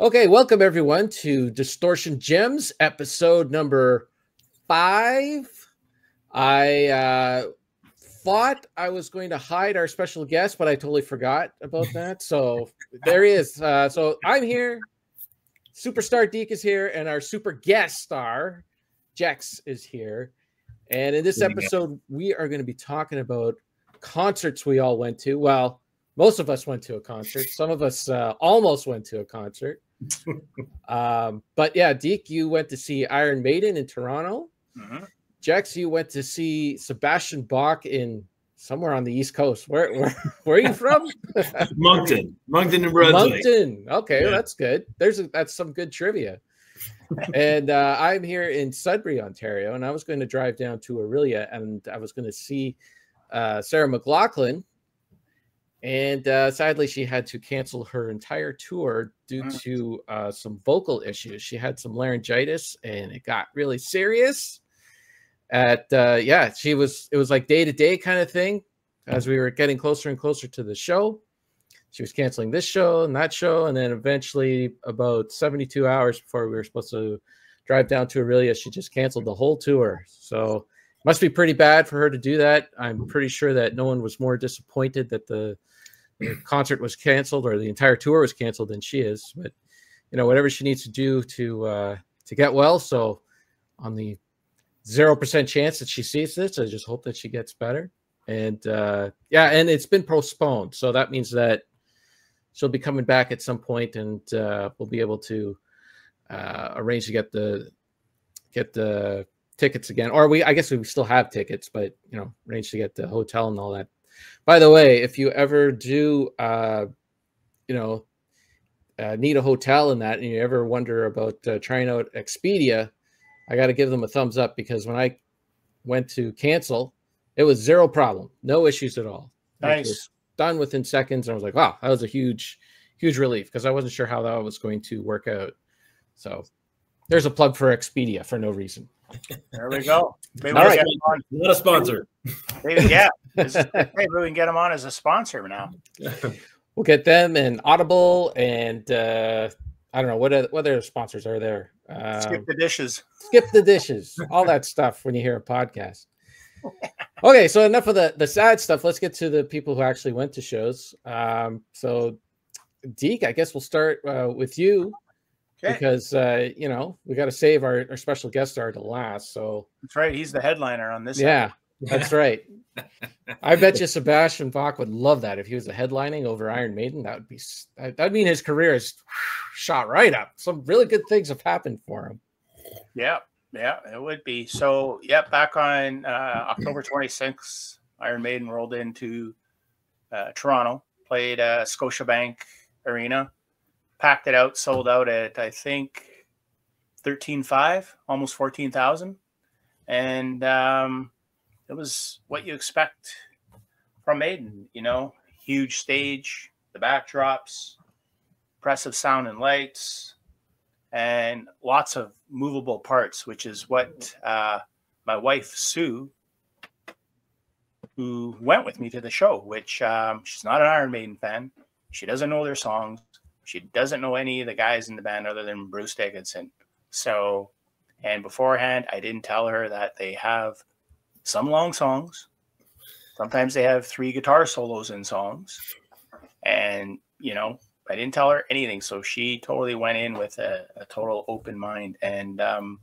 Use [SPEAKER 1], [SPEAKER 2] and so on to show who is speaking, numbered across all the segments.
[SPEAKER 1] Okay, welcome everyone to Distortion Gems, episode number five. I uh, thought I was going to hide our special guest, but I totally forgot about that. So there he is. Uh, so I'm here. Superstar Deke is here, and our super guest star, Jex, is here. And in this episode, we are going to be talking about concerts we all went to. Well, most of us went to a concert. Some of us uh, almost went to a concert. Um, but yeah, Deke, you went to see Iron Maiden in Toronto. Mm-hmm. Jex, you went to see Sebastian Bach in somewhere on the East Coast. Where where, where are you from?
[SPEAKER 2] Moncton, Moncton, New Brunswick.
[SPEAKER 1] Moncton. Okay, yeah. that's good. There's a, that's some good trivia. and uh, I'm here in Sudbury, Ontario, and I was going to drive down to Orillia, and I was going to see uh, Sarah McLachlan, and uh, sadly, she had to cancel her entire tour due mm. to uh, some vocal issues. She had some laryngitis, and it got really serious. At uh, yeah, she was. It was like day to day kind of thing. As we were getting closer and closer to the show, she was canceling this show and that show, and then eventually, about seventy-two hours before we were supposed to drive down to Orillia, she just canceled the whole tour. So must be pretty bad for her to do that. I'm pretty sure that no one was more disappointed that the the concert was canceled or the entire tour was canceled than she is. But you know, whatever she needs to do to uh, to get well. So on the zero percent chance that she sees this, I just hope that she gets better. And uh, yeah, and it's been postponed, so that means that she'll be coming back at some point, and uh, we'll be able to uh, arrange to get the get the tickets again. Or we, I guess we still have tickets, but you know, arrange to get the hotel and all that by the way, if you ever do, uh, you know, uh, need a hotel in that, and you ever wonder about uh, trying out Expedia, I got to give them a thumbs up because when I went to cancel, it was zero problem, no issues at all.
[SPEAKER 3] Nice,
[SPEAKER 1] done within seconds. And I was like, wow, that was a huge, huge relief because I wasn't sure how that was going to work out. So there's a plug for Expedia for no reason.
[SPEAKER 3] There we go.
[SPEAKER 2] Maybe All right. Not a sponsor.
[SPEAKER 3] Maybe, yeah. maybe we can get them on as a sponsor now.
[SPEAKER 1] we'll get them and Audible and uh, I don't know what other, what other sponsors are there.
[SPEAKER 3] Um, skip the dishes.
[SPEAKER 1] Skip the dishes. all that stuff when you hear a podcast. okay, so enough of the the sad stuff. Let's get to the people who actually went to shows. Um, so, Deke, I guess we'll start uh, with you. Okay. Because uh, you know we got to save our, our special guest star to last. So
[SPEAKER 3] that's right. He's the headliner on this.
[SPEAKER 1] Yeah, that's right. I bet you Sebastian Bach would love that if he was a headlining over Iron Maiden. That would be that'd mean his career is shot right up. Some really good things have happened for him.
[SPEAKER 3] Yeah, yeah, it would be. So yeah, back on uh, October 26th, Iron Maiden rolled into uh, Toronto, played uh, Scotiabank Arena packed it out, sold out at I think thirteen five, almost fourteen thousand, and um, it was what you expect from Maiden. You know, huge stage, the backdrops, impressive sound and lights, and lots of movable parts, which is what uh, my wife Sue, who went with me to the show, which um, she's not an Iron Maiden fan. She doesn't know their songs. She doesn't know any of the guys in the band other than Bruce Dickinson. So, and beforehand, I didn't tell her that they have some long songs. Sometimes they have three guitar solos in songs. And, you know, I didn't tell her anything. So she totally went in with a, a total open mind. And um,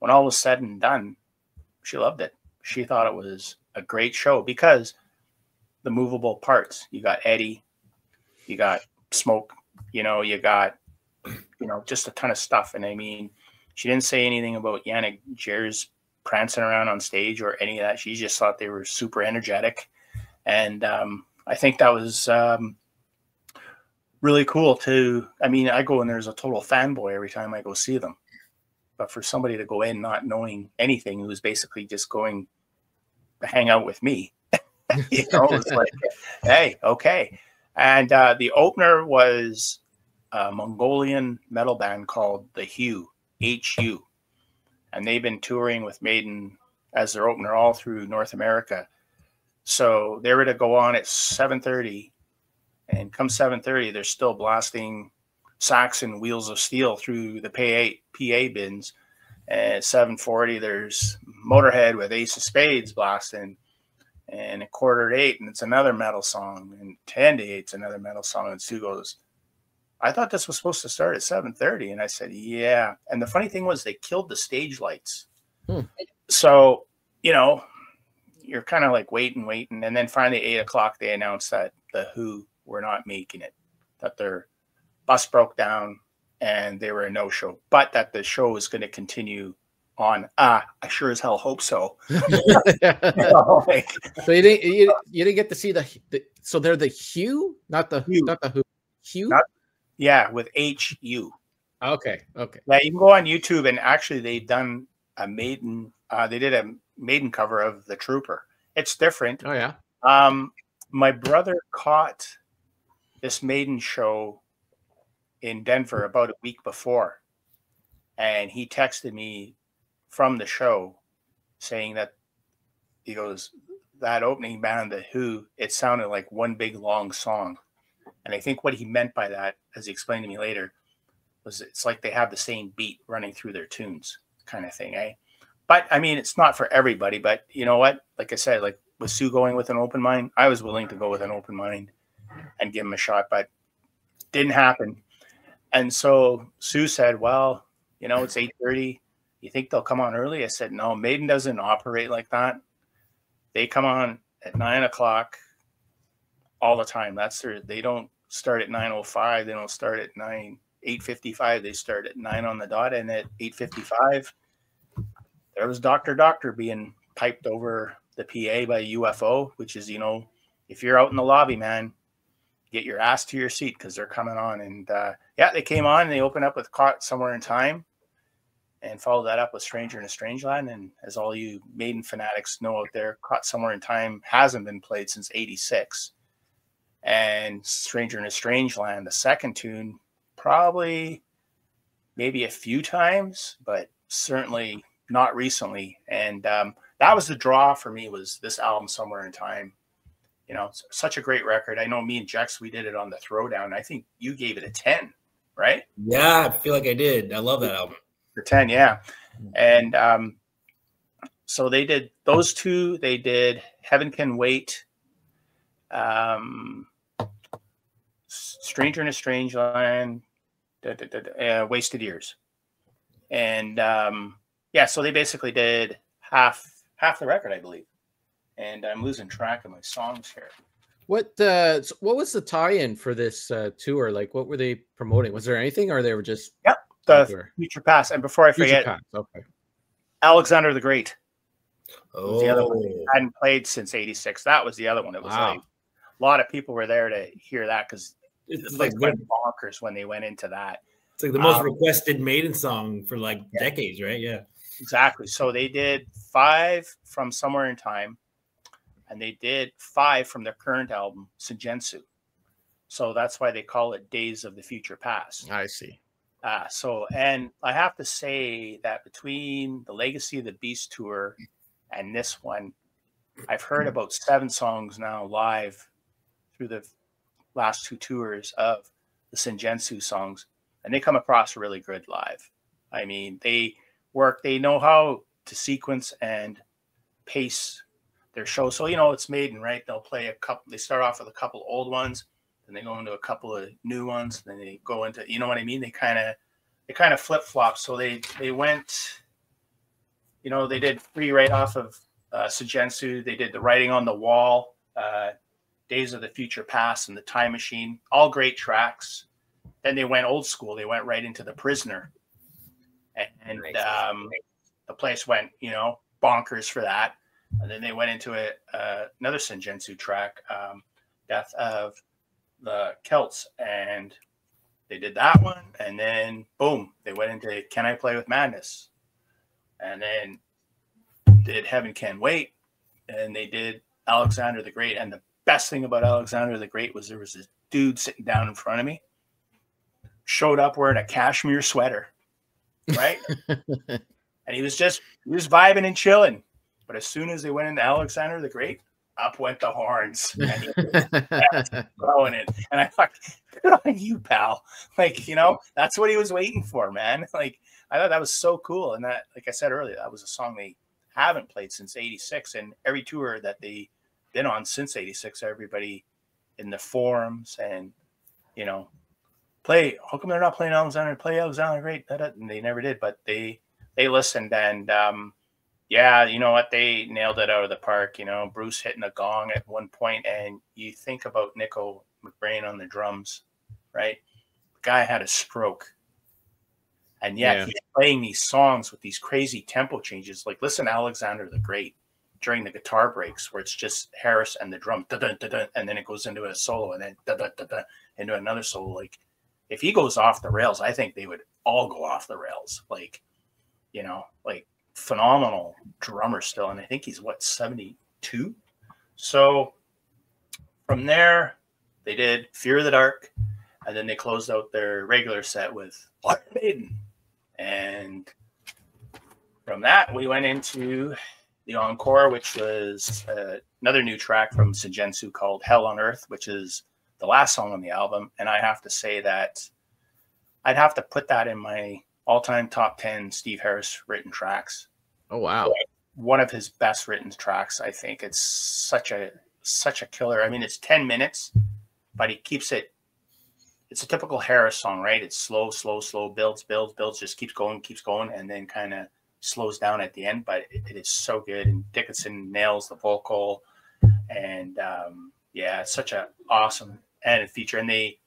[SPEAKER 3] when all was said and done, she loved it. She thought it was a great show because the movable parts you got Eddie, you got Smoke you know, you got, you know, just a ton of stuff. And I mean, she didn't say anything about Janick Gers prancing around on stage or any of that. She just thought they were super energetic. And um, I think that was um, really cool to, I mean, I go in there as a total fanboy every time I go see them. But for somebody to go in not knowing anything, who was basically just going to hang out with me, you know, it's like, hey, okay. And uh, the opener was a Mongolian metal band called The Hue, HU. And they've been touring with Maiden as their opener all through North America. So they were to go on at 7:30, and come 7:30, they're still blasting Saxon Wheels of Steel through the PA bins. And at 740, there's Motorhead with Ace of Spades blasting. And a quarter to eight, and it's another metal song. And 10 to eight, it's another metal song. And Sue goes, I thought this was supposed to start at 7:30. And I said, Yeah. And the funny thing was they killed the stage lights.
[SPEAKER 1] Hmm.
[SPEAKER 3] So, you know, you're kind of like waiting, waiting. And then finally, eight o'clock, they announced that the Who were not making it, that their bus broke down and they were a no show, but that the show was going to continue on. Ah, I sure as hell hope so.
[SPEAKER 1] so you didn't you, you, didn't get to see the, the so they're the Hue, not the Hue. not the Who. Hugh? Not,
[SPEAKER 3] yeah, with H U.
[SPEAKER 1] Okay, okay.
[SPEAKER 3] Yeah, you can go on YouTube and actually they've done a maiden uh, they did a maiden cover of the Trooper. It's different.
[SPEAKER 1] Oh yeah.
[SPEAKER 3] Um my brother caught this maiden show in Denver about a week before. And he texted me from the show saying that he goes, that opening band, The Who, it sounded like one big long song. And I think what he meant by that, as he explained to me later, was it's like they have the same beat running through their tunes, kind of thing, eh? But I mean, it's not for everybody. But you know what? Like I said, like with Sue going with an open mind, I was willing to go with an open mind and give him a shot, but didn't happen. And so Sue said, "Well, you know, it's eight thirty. You think they'll come on early?" I said, "No, Maiden doesn't operate like that. They come on at nine o'clock all the time. That's their. They don't start at nine o five. They don't start at nine eight fifty five. They start at nine on the dot, and at eight fifty five, there was Doctor Doctor being piped over the PA by UFO, which is you know, if you're out in the lobby, man, get your ass to your seat because they're coming on. And uh, yeah, they came on and they opened up with Caught Somewhere in Time and followed that up with Stranger in a Strange Land. And as all you Maiden fanatics know out there, Caught Somewhere in Time hasn't been played since 86. And Stranger in a Strange Land, the second tune, probably maybe a few times, but certainly not recently. And um, that was the draw for me was this album Somewhere in Time you know, such a great record. I know me and Jex, we did it on the throwdown. I think you gave it a 10, right?
[SPEAKER 2] Yeah, I feel like I did. I love that album.
[SPEAKER 3] For 10, yeah. And um, so they did those two. They did Heaven Can Wait, um, Stranger in a Strange Land, da, da, da, uh, Wasted Years. And um, yeah, so they basically did half half the record, I believe and I'm losing track of my songs here.
[SPEAKER 1] What uh, what was the tie-in for this uh, tour? Like, what were they promoting? Was there anything, or they were just
[SPEAKER 3] yep the future past? And before I forget,
[SPEAKER 1] okay,
[SPEAKER 3] Alexander the Great.
[SPEAKER 2] Oh,
[SPEAKER 3] the other one oh. hadn't played since '86. That was the other one. It was wow. like a lot of people were there to hear that because it's like went bonkers when they went into that.
[SPEAKER 2] It's like the most um, requested Maiden song for like yeah. decades, right? Yeah,
[SPEAKER 3] exactly. So they did five from somewhere in time and they did five from their current album, Senjutsu. So that's why they call it Days of the Future Past.
[SPEAKER 1] I see.
[SPEAKER 3] Uh, so, and I have to say that between the Legacy of the Beast tour and this one, I've heard about seven songs now live through the last two tours of the Senjutsu songs, and they come across really good live. I mean, they work, they know how to sequence and pace their show. So you know, it's Maiden, right? They'll play a couple. They start off with a couple old ones, then they go into a couple of new ones, then they go into, you know what I mean? They kind of, they kind of flip flop. So they they went, you know, they did three right off of uh, Senjutsu. They did the writing on the wall, uh, Days of the Future Past, and the Time Machine. All great tracks. Then they went old school. They went right into the Prisoner, and, and um, the place went, you know, bonkers for that and then they went into a, uh, another Senjutsu track, um, Death of the Celts, and they did that one. And then boom, they went into Can I Play with Madness, and then did Heaven Can Wait, and they did Alexander the Great. And the best thing about Alexander the Great was there was this dude sitting down in front of me, showed up wearing a cashmere sweater, right? and he was just he was vibing and chilling but as soon as they went into Alexander the Great, up went the horns. And throwing it. And I thought, good on you, pal. Like, you know, that's what he was waiting for, man. Like, I thought that was so cool. And that, like I said earlier, that was a song they haven't played since 86. And every tour that they've been on since 86, everybody in the forums and, you know, play, how come they're not playing Alexander? Play Alexander Great. And they never did, but they, they listened and, um, yeah, you know what? They nailed it out of the park. You know, Bruce hitting a gong at one point, and you think about Nicko McBrain on the drums, right? The guy had a stroke, and yet
[SPEAKER 1] Yeah.
[SPEAKER 3] he's playing these songs with these crazy tempo changes. Like, listen, Alexander the Great during the guitar breaks, where it's just Harris and the drum, da dun dun and then it goes into a solo, and then into another solo. Like, if he goes off the rails, I think they would all go off the rails. Like, you know, like phenomenal drummer still, and I think he's what seventy two. So from there, they did Fear of the Dark, and then they closed out their regular set with Iron Maiden, and from that we went into the encore, which was uh, another new track from Senjutsu called Hell on Earth, which is the last song on the album, and I have to say that I'd have to put that in my all-time top 10 Steve Harris written tracks.
[SPEAKER 1] oh wow.
[SPEAKER 3] One of his best written tracks, I think. It's such a such a killer. I mean, it's 10 minutes, but he keeps it it's a typical Harris song, right? It's slow, slow, slow, builds, builds, builds, just keeps going, keeps going, and then kind of slows down at the end. But it, it is so good, and Dickinson nails the vocal, and um, yeah, it's such an awesome added feature. And they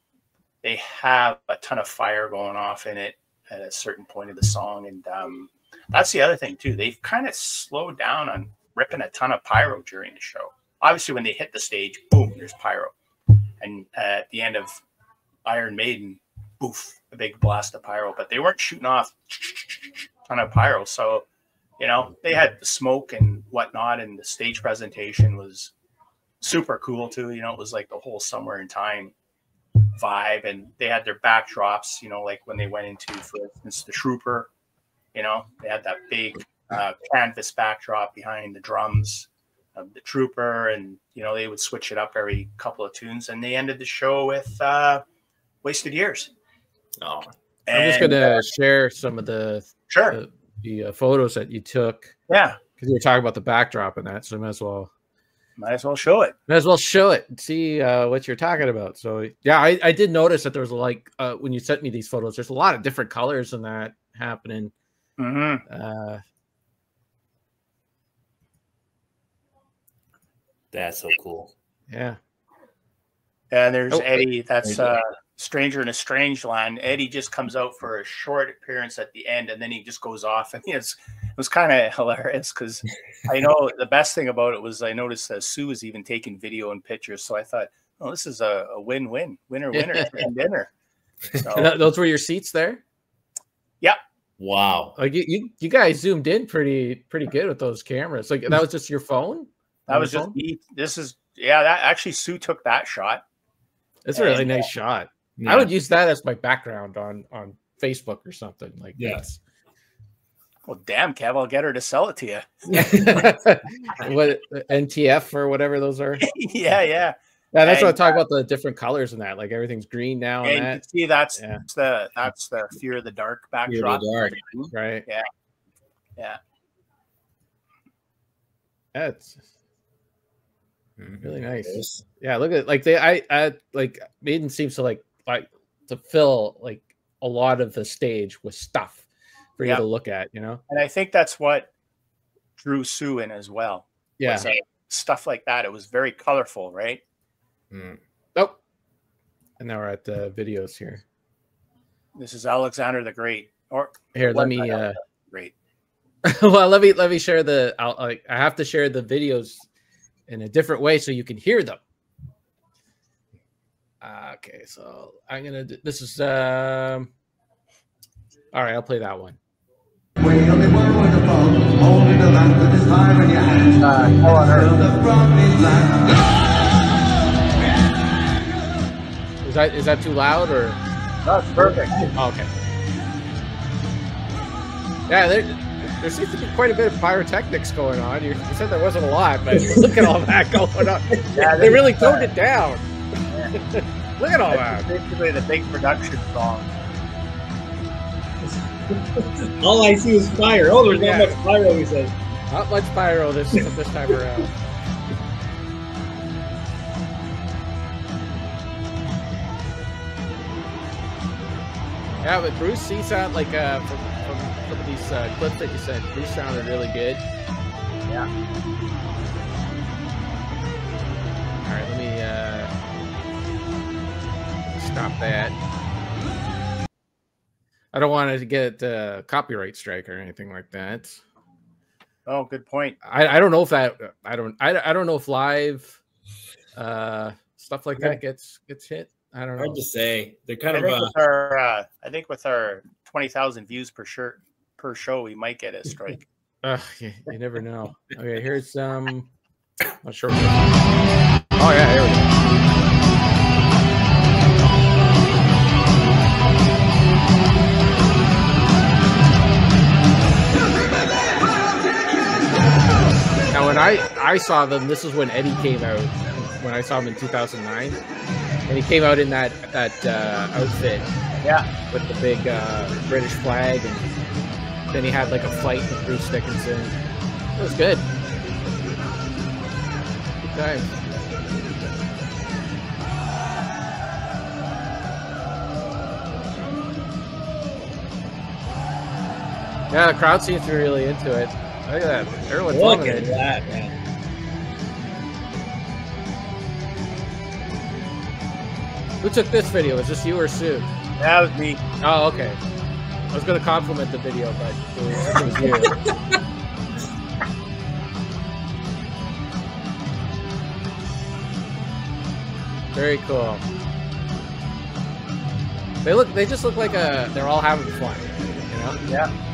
[SPEAKER 3] they have a ton of fire going off in it at a certain point of the song, and um, that's the other thing too. They've kind of slowed down on ripping a ton of pyro during the show. Obviously, when they hit the stage, boom, there's pyro, and uh, at the end of Iron Maiden, boof, a big blast of pyro. But they weren't shooting off a ton of pyro, so you know they had the smoke and whatnot, and the stage presentation was super cool too. You know, it was like the whole somewhere in time vibe, and they had their backdrops. You know, like when they went into, for instance, the Trooper. You know, they had that big uh, canvas backdrop behind the drums of the Trooper, and you know they would switch it up every couple of tunes, and they ended the show with uh, "Wasted Years."
[SPEAKER 2] Oh,
[SPEAKER 1] I'm just gonna
[SPEAKER 3] uh,
[SPEAKER 1] share some of the
[SPEAKER 3] sure,
[SPEAKER 1] the, the uh, photos that you took
[SPEAKER 3] yeah,
[SPEAKER 1] because you were talking about the backdrop and that, so I might as well
[SPEAKER 3] might as well show it.
[SPEAKER 1] might as well show it and see uh, what you're talking about. So yeah, I, I did notice that there was like uh, when you sent me these photos, there's a lot of different colors in that happening.
[SPEAKER 3] hmm
[SPEAKER 1] Uh,
[SPEAKER 2] that's so cool.
[SPEAKER 1] yeah,
[SPEAKER 3] And there's
[SPEAKER 1] Oh,
[SPEAKER 3] Eddie. That's
[SPEAKER 2] there you
[SPEAKER 3] uh, Stranger in a Strange Land. Eddie just comes out for a short appearance at the end, and then he just goes off. And it's it was kind of hilarious because I know the best thing about it was I noticed that Sue was even taking video and pictures. So I thought, oh, this is a, a win-win, winner, winner, chicken dinner. So,
[SPEAKER 1] And that- those were your seats there. Yep.
[SPEAKER 2] Wow.
[SPEAKER 1] Like you, you, you guys zoomed in pretty pretty good with those cameras. Like that was just your phone.
[SPEAKER 3] that was just
[SPEAKER 1] phone?
[SPEAKER 3] me. This is yeah. That actually Sue took that shot.
[SPEAKER 1] It's a really
[SPEAKER 3] and,
[SPEAKER 1] nice shot. I would use that as my background on on Facebook or something like
[SPEAKER 2] Yes.
[SPEAKER 3] Well, damn, Kev, I'll get her to sell it to you.
[SPEAKER 1] what NTF or whatever those are.
[SPEAKER 3] yeah, yeah.
[SPEAKER 1] Yeah, that's what
[SPEAKER 3] I
[SPEAKER 1] talk about. The different colors in that, like everything's green now
[SPEAKER 3] And
[SPEAKER 1] and
[SPEAKER 3] you
[SPEAKER 1] that,
[SPEAKER 3] can see that's
[SPEAKER 1] Yeah.
[SPEAKER 3] that's the that's the Fear of the Dark
[SPEAKER 2] Fear of the
[SPEAKER 3] backdrop.
[SPEAKER 2] Dark.
[SPEAKER 1] right?
[SPEAKER 3] Yeah. Yeah.
[SPEAKER 1] That's
[SPEAKER 2] Mhm.
[SPEAKER 1] really nice.
[SPEAKER 2] Yes.
[SPEAKER 1] Yeah, look at like they I I like Maiden seems to like like to fill like a lot of the stage with stuff for
[SPEAKER 3] Yeah.
[SPEAKER 1] you to look at, you know?
[SPEAKER 3] And I think that's what drew Sue in as well.
[SPEAKER 1] Yeah.
[SPEAKER 3] stuff like that. It was very colorful, right?
[SPEAKER 2] Mm.
[SPEAKER 1] Oh. And now we're at the videos here.
[SPEAKER 3] This is Alexander the Great. Or
[SPEAKER 1] Here, let me uh
[SPEAKER 3] great.
[SPEAKER 1] well let me let me share the I'll like I have to share the videos in a different way so you can hear them. Uh, Okay, so I'm gonna this is um all right, I'll play that one.
[SPEAKER 4] Way on the world wonderful, holding the land that is fire in your hands.
[SPEAKER 3] Uh, Hell on Earth.
[SPEAKER 4] Till the promised land.
[SPEAKER 1] Is that is that too loud or
[SPEAKER 3] That's perfect.
[SPEAKER 1] oh, okay? Yeah, there, there seems to be quite a bit of pyrotechnics going on. You, you said there wasn't a lot, but look at all that going on.
[SPEAKER 3] Yeah,
[SPEAKER 1] They really toned
[SPEAKER 3] uh,
[SPEAKER 1] it down. look at all
[SPEAKER 3] That's
[SPEAKER 1] that.
[SPEAKER 3] basically the big production song.
[SPEAKER 2] All I see is fire. Oh, there's
[SPEAKER 1] Yeah.
[SPEAKER 2] not much fire. He says.
[SPEAKER 1] Not much pyro this this time around. Yeah, but Bruce, he sounded like uh, from, from some of these uh, clips that you sent. Bruce sounded really good.
[SPEAKER 3] Yeah.
[SPEAKER 1] All right, let me uh, stop that. I don't want to get a copyright strike or anything like that.
[SPEAKER 3] Oh, good point.
[SPEAKER 1] I, I don't know if that I don't I, I don't know if live uh stuff like that gets gets hit. I don't know.
[SPEAKER 2] Hard to say. They're kind
[SPEAKER 3] I
[SPEAKER 2] of
[SPEAKER 3] think
[SPEAKER 2] uh,
[SPEAKER 3] with our, uh, I think with our twenty thousand views per shirt per show, we might get a strike.
[SPEAKER 1] Ugh, you, you never know. Okay, here's um not sure. Oh yeah, here we go. When I I saw them, this is when Eddie came out. When I saw him in 2009, and he came out in that that uh, outfit
[SPEAKER 3] Yeah,
[SPEAKER 1] with the big uh, British flag, and then he had like a fight with Bruce Dickinson. It was good. Good times. Yeah, the crowd seems to be really into it. Look at that. Everyone's
[SPEAKER 2] look at
[SPEAKER 1] it.
[SPEAKER 2] that, man.
[SPEAKER 1] Who took this video? Was this you or Sue?
[SPEAKER 3] that was me.
[SPEAKER 1] Oh, okay. I was going to compliment the video, but it was, it was you. Very cool. They look. They just look like a. They're all having fun. You know.
[SPEAKER 3] Yeah,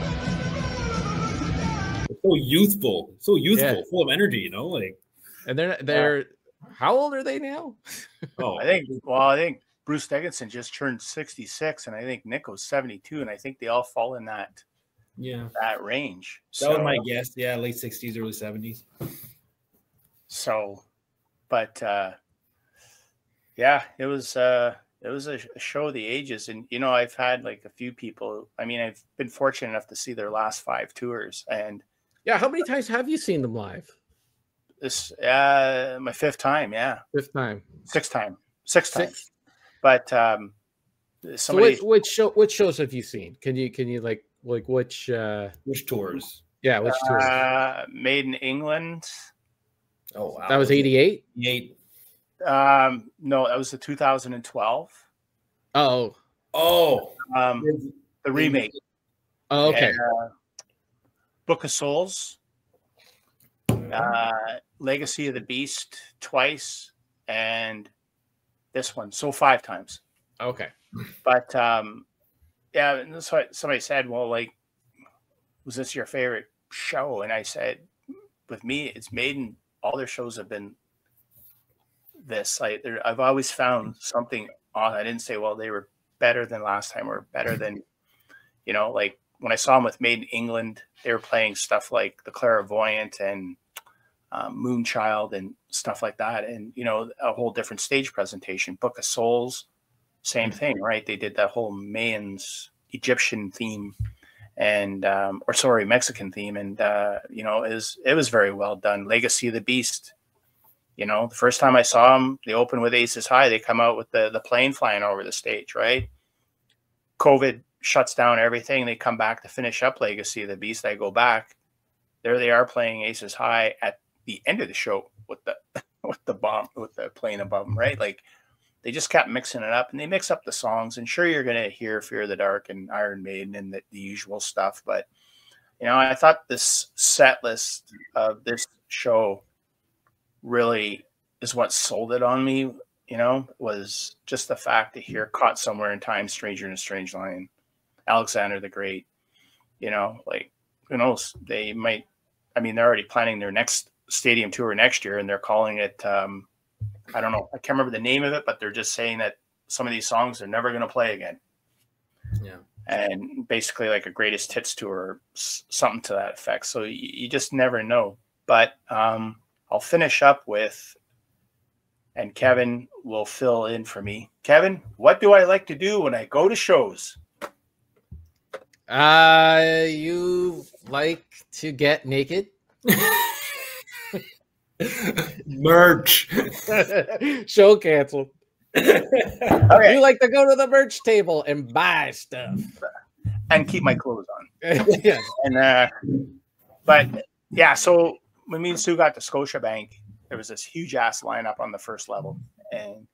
[SPEAKER 2] So youthful, so youthful,
[SPEAKER 1] Yeah.
[SPEAKER 2] full of energy. You know, like
[SPEAKER 1] And they're they're. How old are they now?
[SPEAKER 2] oh,
[SPEAKER 3] I think. Well, I think Bruce Dickinson just turned sixty six, and I think Nicko's seventy two, and I think they all fall in that
[SPEAKER 2] yeah.
[SPEAKER 3] that range.
[SPEAKER 2] That was
[SPEAKER 3] So-
[SPEAKER 2] my guess. Yeah, late sixties, early seventies.
[SPEAKER 3] So, but uh, yeah, it was uh, it was a show of the ages, and you know, I've had like a few people. I mean, I've been fortunate enough to see their last five tours, and
[SPEAKER 1] Yeah. How many times have you seen them live?
[SPEAKER 3] this uh, my fifth time, yeah,
[SPEAKER 1] Fifth time.
[SPEAKER 3] sixth time, sixth time. But um,
[SPEAKER 1] So which which show which shows have you seen? Can you can you like like which uh
[SPEAKER 2] Which tours?
[SPEAKER 1] yeah which tours?
[SPEAKER 3] uh, Maiden England.
[SPEAKER 2] Oh, wow.
[SPEAKER 1] that was eighty eight.
[SPEAKER 2] eight.
[SPEAKER 3] Um, no, that was the 2012.
[SPEAKER 1] Oh
[SPEAKER 2] Oh,
[SPEAKER 3] Um, the remake.
[SPEAKER 1] oh okay.
[SPEAKER 3] And, uh, Book of Souls, uh, Legacy of the Beast twice, and this one. So five times.
[SPEAKER 1] Okay.
[SPEAKER 3] But um, yeah, and that's what somebody said. Well, like, was this your favorite show? And I said, with me, it's Maiden. All their shows have been this. Like, I've always found something on. I didn't say, well, they were better than last time or better than, you know, like when I saw them with Maiden England, they were playing stuff like The Clairvoyant and um, Moonchild and stuff like that. And, you know, a whole different stage presentation. Book of Souls, same thing, right? They did that whole Mayans Egyptian theme and um, or sorry, Mexican theme, and uh, you know, is it was very well done. Legacy of the Beast. You know, the first time I saw them, they open with Aces High. They come out with the the plane flying over the stage, right? COVID shuts down everything. They come back to finish up Legacy of the Beast. I go back. There they are playing Aces High at the end of the show with the with the bomb with the plane above them, right? Like they just kept mixing it up and they mix up the songs. And sure, you're going to hear Fear of the Dark and Iron Maiden and the, the usual stuff. But, you know, I thought this set list of this show really is what sold it on me, you know, was just the fact to hear Caught Somewhere in Time, Stranger in a Strange Line, Alexander the Great, you know, like who knows? They might, I mean, they're already planning their next stadium tour next year and they're calling it, um, I don't know. I can't remember the name of it, but they're just saying that some of these songs they're never going to play again.
[SPEAKER 2] Yeah.
[SPEAKER 3] and basically like a greatest hits tour, or something to that effect. So you, you just never know. But um, I'll finish up with, and Kevin will fill in for me. Kevin, what do I like to do when I go to shows?
[SPEAKER 1] Uh, you like to get naked?
[SPEAKER 2] Merch.
[SPEAKER 1] Show canceled.
[SPEAKER 3] Okay,
[SPEAKER 1] You like to go to the merch table and buy stuff.
[SPEAKER 3] and keep my clothes on.
[SPEAKER 1] yeah.
[SPEAKER 3] And uh, but yeah, so when me and Sue got to Scotiabank, there was this huge ass lineup on the first level, and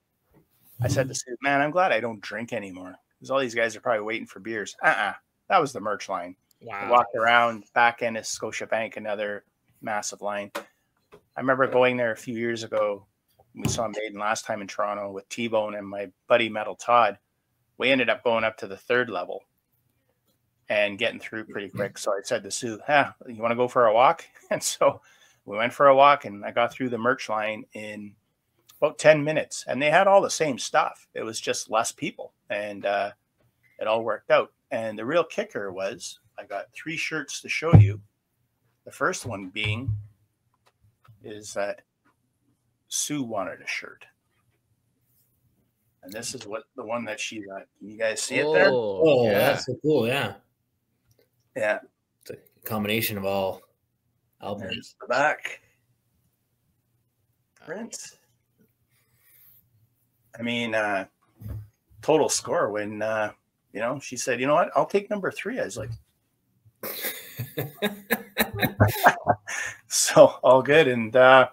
[SPEAKER 3] I said to Sue, "Man, I'm glad I don't drink anymore because all these guys are probably waiting for beers." Uh, uh that was the merch line. I walked around back end of Scotiabank, another massive line. I remember going there a few years ago. We saw Maiden last time in Toronto with T Bone and my buddy Metal Todd. We ended up going up to the third level and getting through pretty quick. So I said to Sue, "Yeah, you want to go for a walk?" And so we went for a walk, and I got through the merch line in about ten minutes. And they had all the same stuff. It was just less people, and uh, it all worked out. And the real kicker was I got three shirts to show you. The first one being is that Sue wanted a shirt. And this is what the one that she got. Can you guys see it there?
[SPEAKER 1] Oh,
[SPEAKER 2] Oh,
[SPEAKER 1] yeah.
[SPEAKER 2] that's so cool. Yeah.
[SPEAKER 3] Yeah.
[SPEAKER 2] It's a combination of all
[SPEAKER 3] There's
[SPEAKER 2] albums.
[SPEAKER 3] the back. Print. I mean, uh, total score when, uh, you know, she said, you know what, I'll take number three. I was like, so all good. And, uh,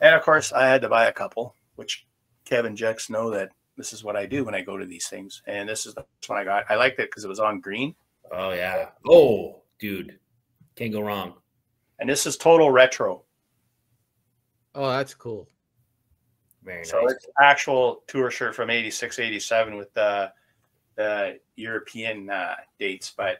[SPEAKER 3] and of course, I had to buy a couple, which Kevin Jex know that this is what I do when I go to these things. And this is the first one I got. I liked it because it was on green.
[SPEAKER 2] oh, yeah. Oh, dude. Can't go wrong.
[SPEAKER 3] And this is total retro.
[SPEAKER 1] Oh, that's cool.
[SPEAKER 2] Very
[SPEAKER 3] So
[SPEAKER 2] nice.
[SPEAKER 3] it's actual tour shirt from 86, 87 with the the European uh, dates, but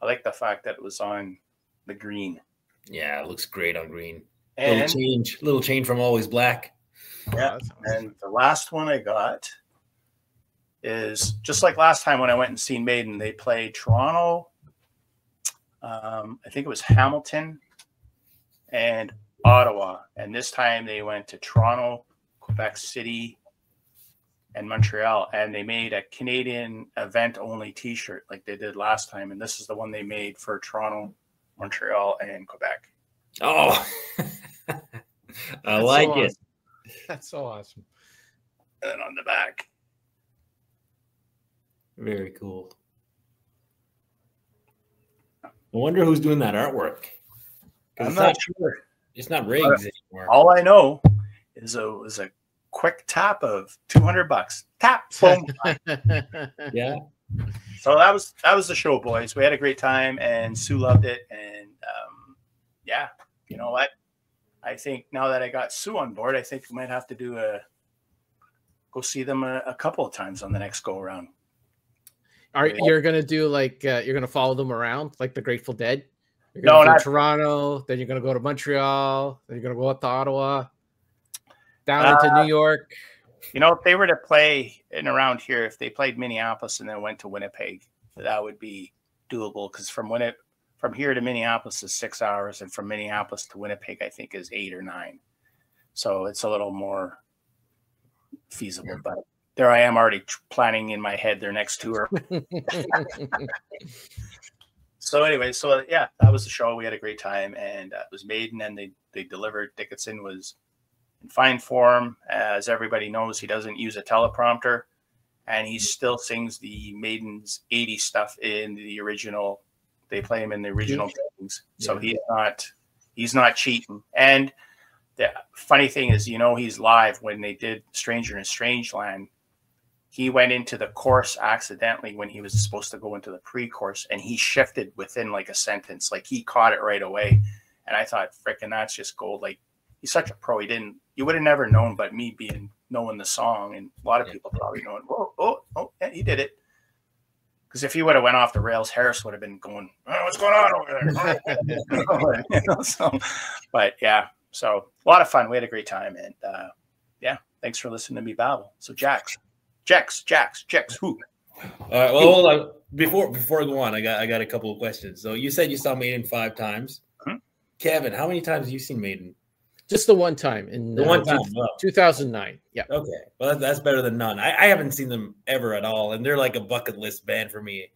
[SPEAKER 3] I like the fact that it was on the green.
[SPEAKER 2] Yeah, it looks great on green.
[SPEAKER 3] And
[SPEAKER 2] little change. Little change from always black.
[SPEAKER 3] Yeah, and the last one I got is just like last time when I went and seen Maiden. They played Toronto. Um, I think it was Hamilton and Ottawa, and this time they went to Toronto, Quebec City, and Montreal, and they made a Canadian event only T-shirt like they did last time, and this is the one they made for Toronto, Montreal, and Quebec.
[SPEAKER 2] Oh, I
[SPEAKER 1] That's
[SPEAKER 2] like
[SPEAKER 1] so
[SPEAKER 2] it.
[SPEAKER 1] awesome. That's so awesome.
[SPEAKER 3] And then on the back,
[SPEAKER 2] Very cool. I wonder who's doing that artwork.
[SPEAKER 3] I'm not
[SPEAKER 2] not,
[SPEAKER 3] sure.
[SPEAKER 2] it's not Riggs uh, anymore.
[SPEAKER 3] All I know is a is a quick tap of two hundred bucks. Tap, boom.
[SPEAKER 2] Yeah.
[SPEAKER 3] so that was that was the show, boys. We had a great time, and Sue loved it. And um, yeah, you know what? I think now that I got Sue on board, I think we might have to do a go see them a, a couple of times on the next go around.
[SPEAKER 1] Are
[SPEAKER 3] Yeah.
[SPEAKER 1] you're gonna do like uh, you're gonna follow them around like the Grateful Dead? You're
[SPEAKER 3] No,
[SPEAKER 1] gonna go
[SPEAKER 3] not-
[SPEAKER 1] to Toronto, then you're gonna go to Montreal, then you're gonna go up to Ottawa, down into
[SPEAKER 3] Uh,
[SPEAKER 1] New York.
[SPEAKER 3] You know, if they were to play in around here, if they played Minneapolis and then went to Winnipeg, that would be doable. Because from when it from here to Minneapolis is six hours, and from Minneapolis to Winnipeg, I think is eight or nine. So it's a little more feasible. But there I am already planning in my head their next tour. So anyway, so yeah, that was the show. We had a great time, and uh, it was Maiden, and then they they delivered. Dickinson was in fine form, as everybody knows. He doesn't use a teleprompter, and he still sings the Maiden's 80 stuff in the original. They play him in the original things, so he's not he's not cheating. And the funny thing is, you know, he's live. When they did Stranger in a Strangeland he went into the course accidentally when he was supposed to go into the pre-course and he shifted within like a sentence. Like he caught it right away. And i thought freaking that's just gold. Like he's such a pro. He didn't you would have never known but me being knowing the song and a lot of people probably knowing oh oh oh yeah, he did it because if he would have went off the rails harris would have been going oh, what's going on over there You know, so, but yeah so a lot of fun we had a great time and uh, yeah thanks for listening to me babble so Jex Jex, Jex, Jex, who?
[SPEAKER 2] All right. Well, hold on. Before before I go on, I got I got a couple of questions. So you said you saw Maiden five times.
[SPEAKER 3] Mhm.
[SPEAKER 2] Kevin, how many times have you seen Maiden?
[SPEAKER 1] Just the one time in
[SPEAKER 2] The
[SPEAKER 1] uh,
[SPEAKER 2] one time.
[SPEAKER 1] two- 2009. Yeah.
[SPEAKER 2] Okay. Well, that- that's better than none. I, I haven't seen them ever at all, and they're like a bucket list band for me.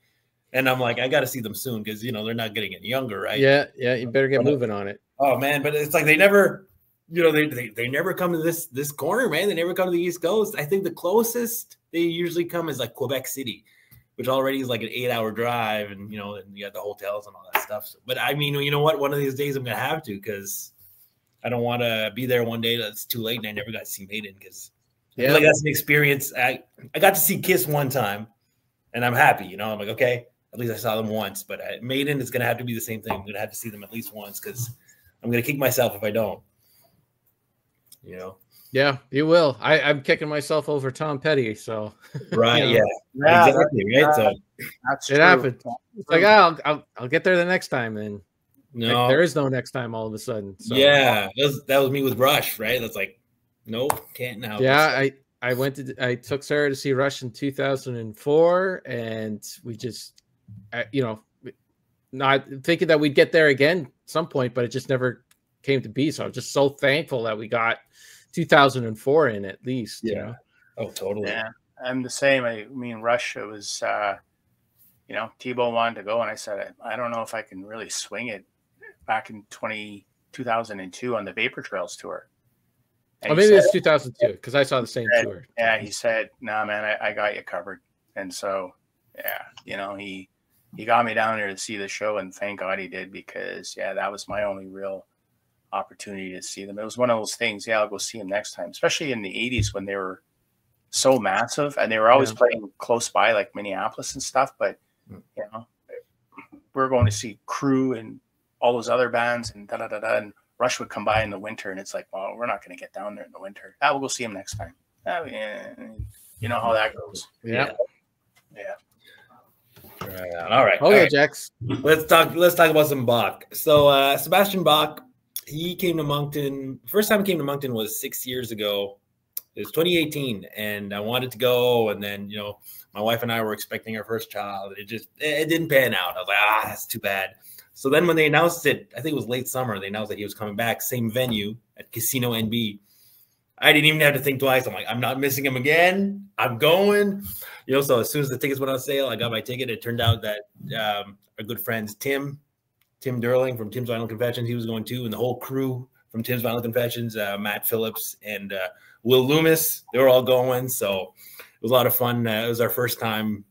[SPEAKER 2] And I'm like, I got to see them soon because you know they're not getting any younger, right?
[SPEAKER 1] Yeah. Yeah. You better get moving on it.
[SPEAKER 2] Oh man, but it's like they never, you know, they, they they never come to this this corner, man. They never come to the East Coast. I think the closest they usually come is like Quebec City, which already is like an eight hour drive, and you know, and you got the hotels and all that stuff. So, but I mean, you know what? One of these days I'm gonna have to because I don't want to be there one day that's too late and I never got to see Maiden because I
[SPEAKER 1] Yeah.
[SPEAKER 2] feel like that's an experience. I I got to see Kiss one time, and I'm happy. You know, I'm like, okay, at least I saw them once. But I, Maiden is gonna have to be the same thing. I'm gonna have to see them at least once because I'm gonna kick myself if I don't. You know,
[SPEAKER 1] Yeah, you will. I, I'm kicking myself over Tom Petty. So
[SPEAKER 2] right?
[SPEAKER 1] Yeah.
[SPEAKER 2] Yeah, exactly. Right. So
[SPEAKER 3] That's
[SPEAKER 1] it
[SPEAKER 3] true.
[SPEAKER 1] happened. It's like, oh, I'll, I'll, I'll get there the next time. And
[SPEAKER 2] no,
[SPEAKER 1] like, there is no next time all of a sudden. So,
[SPEAKER 2] yeah, that was, that was me with Rush, right? That's like, nope, can't now.
[SPEAKER 1] Yeah. I, I went to, I took Sarah to see Rush in 2004 and we just, I, you know, not thinking that we'd get there again at some point, but it just never came to be. So I'm just so thankful that we got 2004 in at least, you
[SPEAKER 2] Yeah.
[SPEAKER 1] know?
[SPEAKER 2] oh, totally.
[SPEAKER 3] Yeah, I'm the same. I mean, Rush. It was, uh, you know, Tebow wanted to go, and I said, I, I don't know if I can really swing it. Back in 20, 2002 on the Vapor Trails tour. And
[SPEAKER 1] Or
[SPEAKER 3] he
[SPEAKER 1] maybe
[SPEAKER 3] said-
[SPEAKER 1] it's 2002 because I saw the same
[SPEAKER 3] said-
[SPEAKER 1] tour.
[SPEAKER 3] yeah, he said, "Nah, man, I, I got you covered." And so, yeah, you know, he he got me down there to see the show, and thank God he did because yeah, that was my only real opportunity to see them. It was one of those things. Yeah, I'll go see them next time, especially in the '80s when they were so massive and they were always
[SPEAKER 1] Yeah.
[SPEAKER 3] playing close by, like Minneapolis and stuff. But
[SPEAKER 2] Mm.
[SPEAKER 3] you know, we're going to see Crüe and all those other bands and da da da da. And Rush would come by in the winter, and it's like, well, we're not going to get down there in the winter. Ah, we'll go see him next time. Ah, yeah, you know how that goes.
[SPEAKER 1] Yeah.
[SPEAKER 3] Yeah.
[SPEAKER 2] Right on. All right.
[SPEAKER 1] Okay,
[SPEAKER 2] all
[SPEAKER 1] yeah,
[SPEAKER 2] right.
[SPEAKER 1] Jex.
[SPEAKER 2] let's talk let's talk about some Bach. So uh Sebastian Bach, he came to Moncton. First time he came to Moncton was six years ago. It was 2018, and I wanted to go, and then you know my wife and I were expecting our first child. It just it didn't pan out. I was like, ah, that's too bad. So then when they announced it, I think it was late summer. They announced that he was coming back, same venue at Casino NB. I didn't even have to think twice. I'm like, I'm not missing him again. I'm going. You know, so as soon as the tickets went on sale, I got my ticket. It turned out that um, our good friends Tim, Tim Durling from Tim's Vinyl Confessions, he was going too, and the whole crew from Tim's Vinyl Confessions, uh, Matt Phillips and uh, Will Loomis, they were all going. So it was a lot of fun. Uh, it was our first time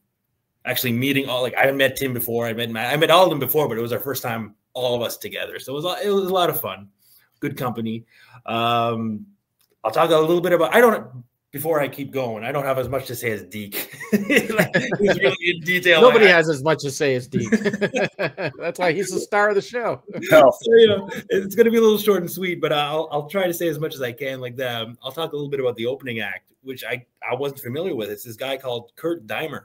[SPEAKER 2] actually meeting all. Like I met Tim before, I met Matt, I met all of them before, but it was our first time all of us together. So it was a- it was a lot of fun, good company. Um, I'll talk a little bit about. I don't. Before I keep going, I don't have as much to say as Deke. like, he's really in detail.
[SPEAKER 1] Nobody has as much to say as Deke. That's why he's the star of the show.
[SPEAKER 3] No,
[SPEAKER 2] so, you know, it's going to be a little short and sweet, but I'll I'll try to say as much as I can. Like the, um, I'll talk a little bit about the opening act, which I I wasn't familiar with. It's this guy called Kurt Deimer.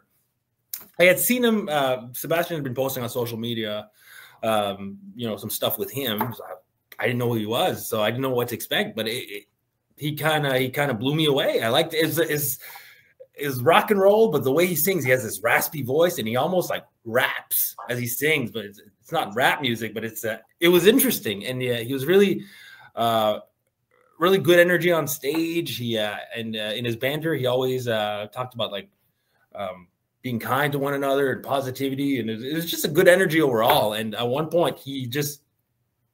[SPEAKER 2] I had seen him. Uh, Sebastian had been posting on social media, um, you know, some stuff with him. So I, I didn't know who he was, so I didn't know what to expect. But it, it, he kind of he kind of blew me away. I liked his his is rock and roll, but the way he sings, he has this raspy voice, and he almost like raps as he sings. But it's, it's not rap music, but it's uh, it was interesting, and yeah, he was really, uh, really good energy on stage. He uh, and uh, in his banter, he always uh, talked about like um, being kind to one another and positivity, and it, was- just a good energy overall. And at one point, he just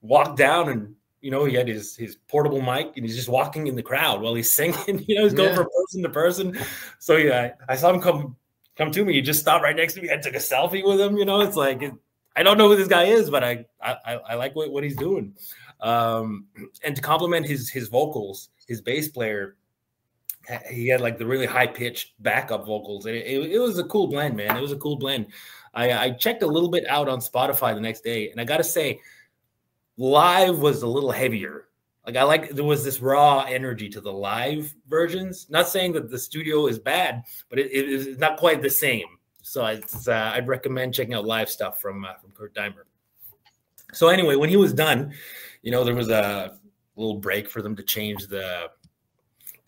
[SPEAKER 2] walked down and. You know, he had his his portable mic, and he's just walking in the crowd while he's singing. You know, he's going
[SPEAKER 1] Yeah.
[SPEAKER 2] from person to person. So yeah, I saw him come come to me. He just stopped right next to me. I took a selfie with him. You know, it's like it, I don't know who this guy is, but I I, I- like what, what he's doing. Um, and to compliment his his vocals, his bass player, he had like the really high pitched backup vocals. And it, it, it was a cool blend, man. It was a cool blend. I, I checked a little bit out on Spotify the next day, and I got to say, live was a little heavier. Like I like there was this raw energy to the live versions. Not saying that the studio is bad, but it, it is not quite the same. So it's, uh, I'd recommend checking out live stuff from uh, from Kurt Deimer. So anyway, when he was done, you know, there was a little break for them to change the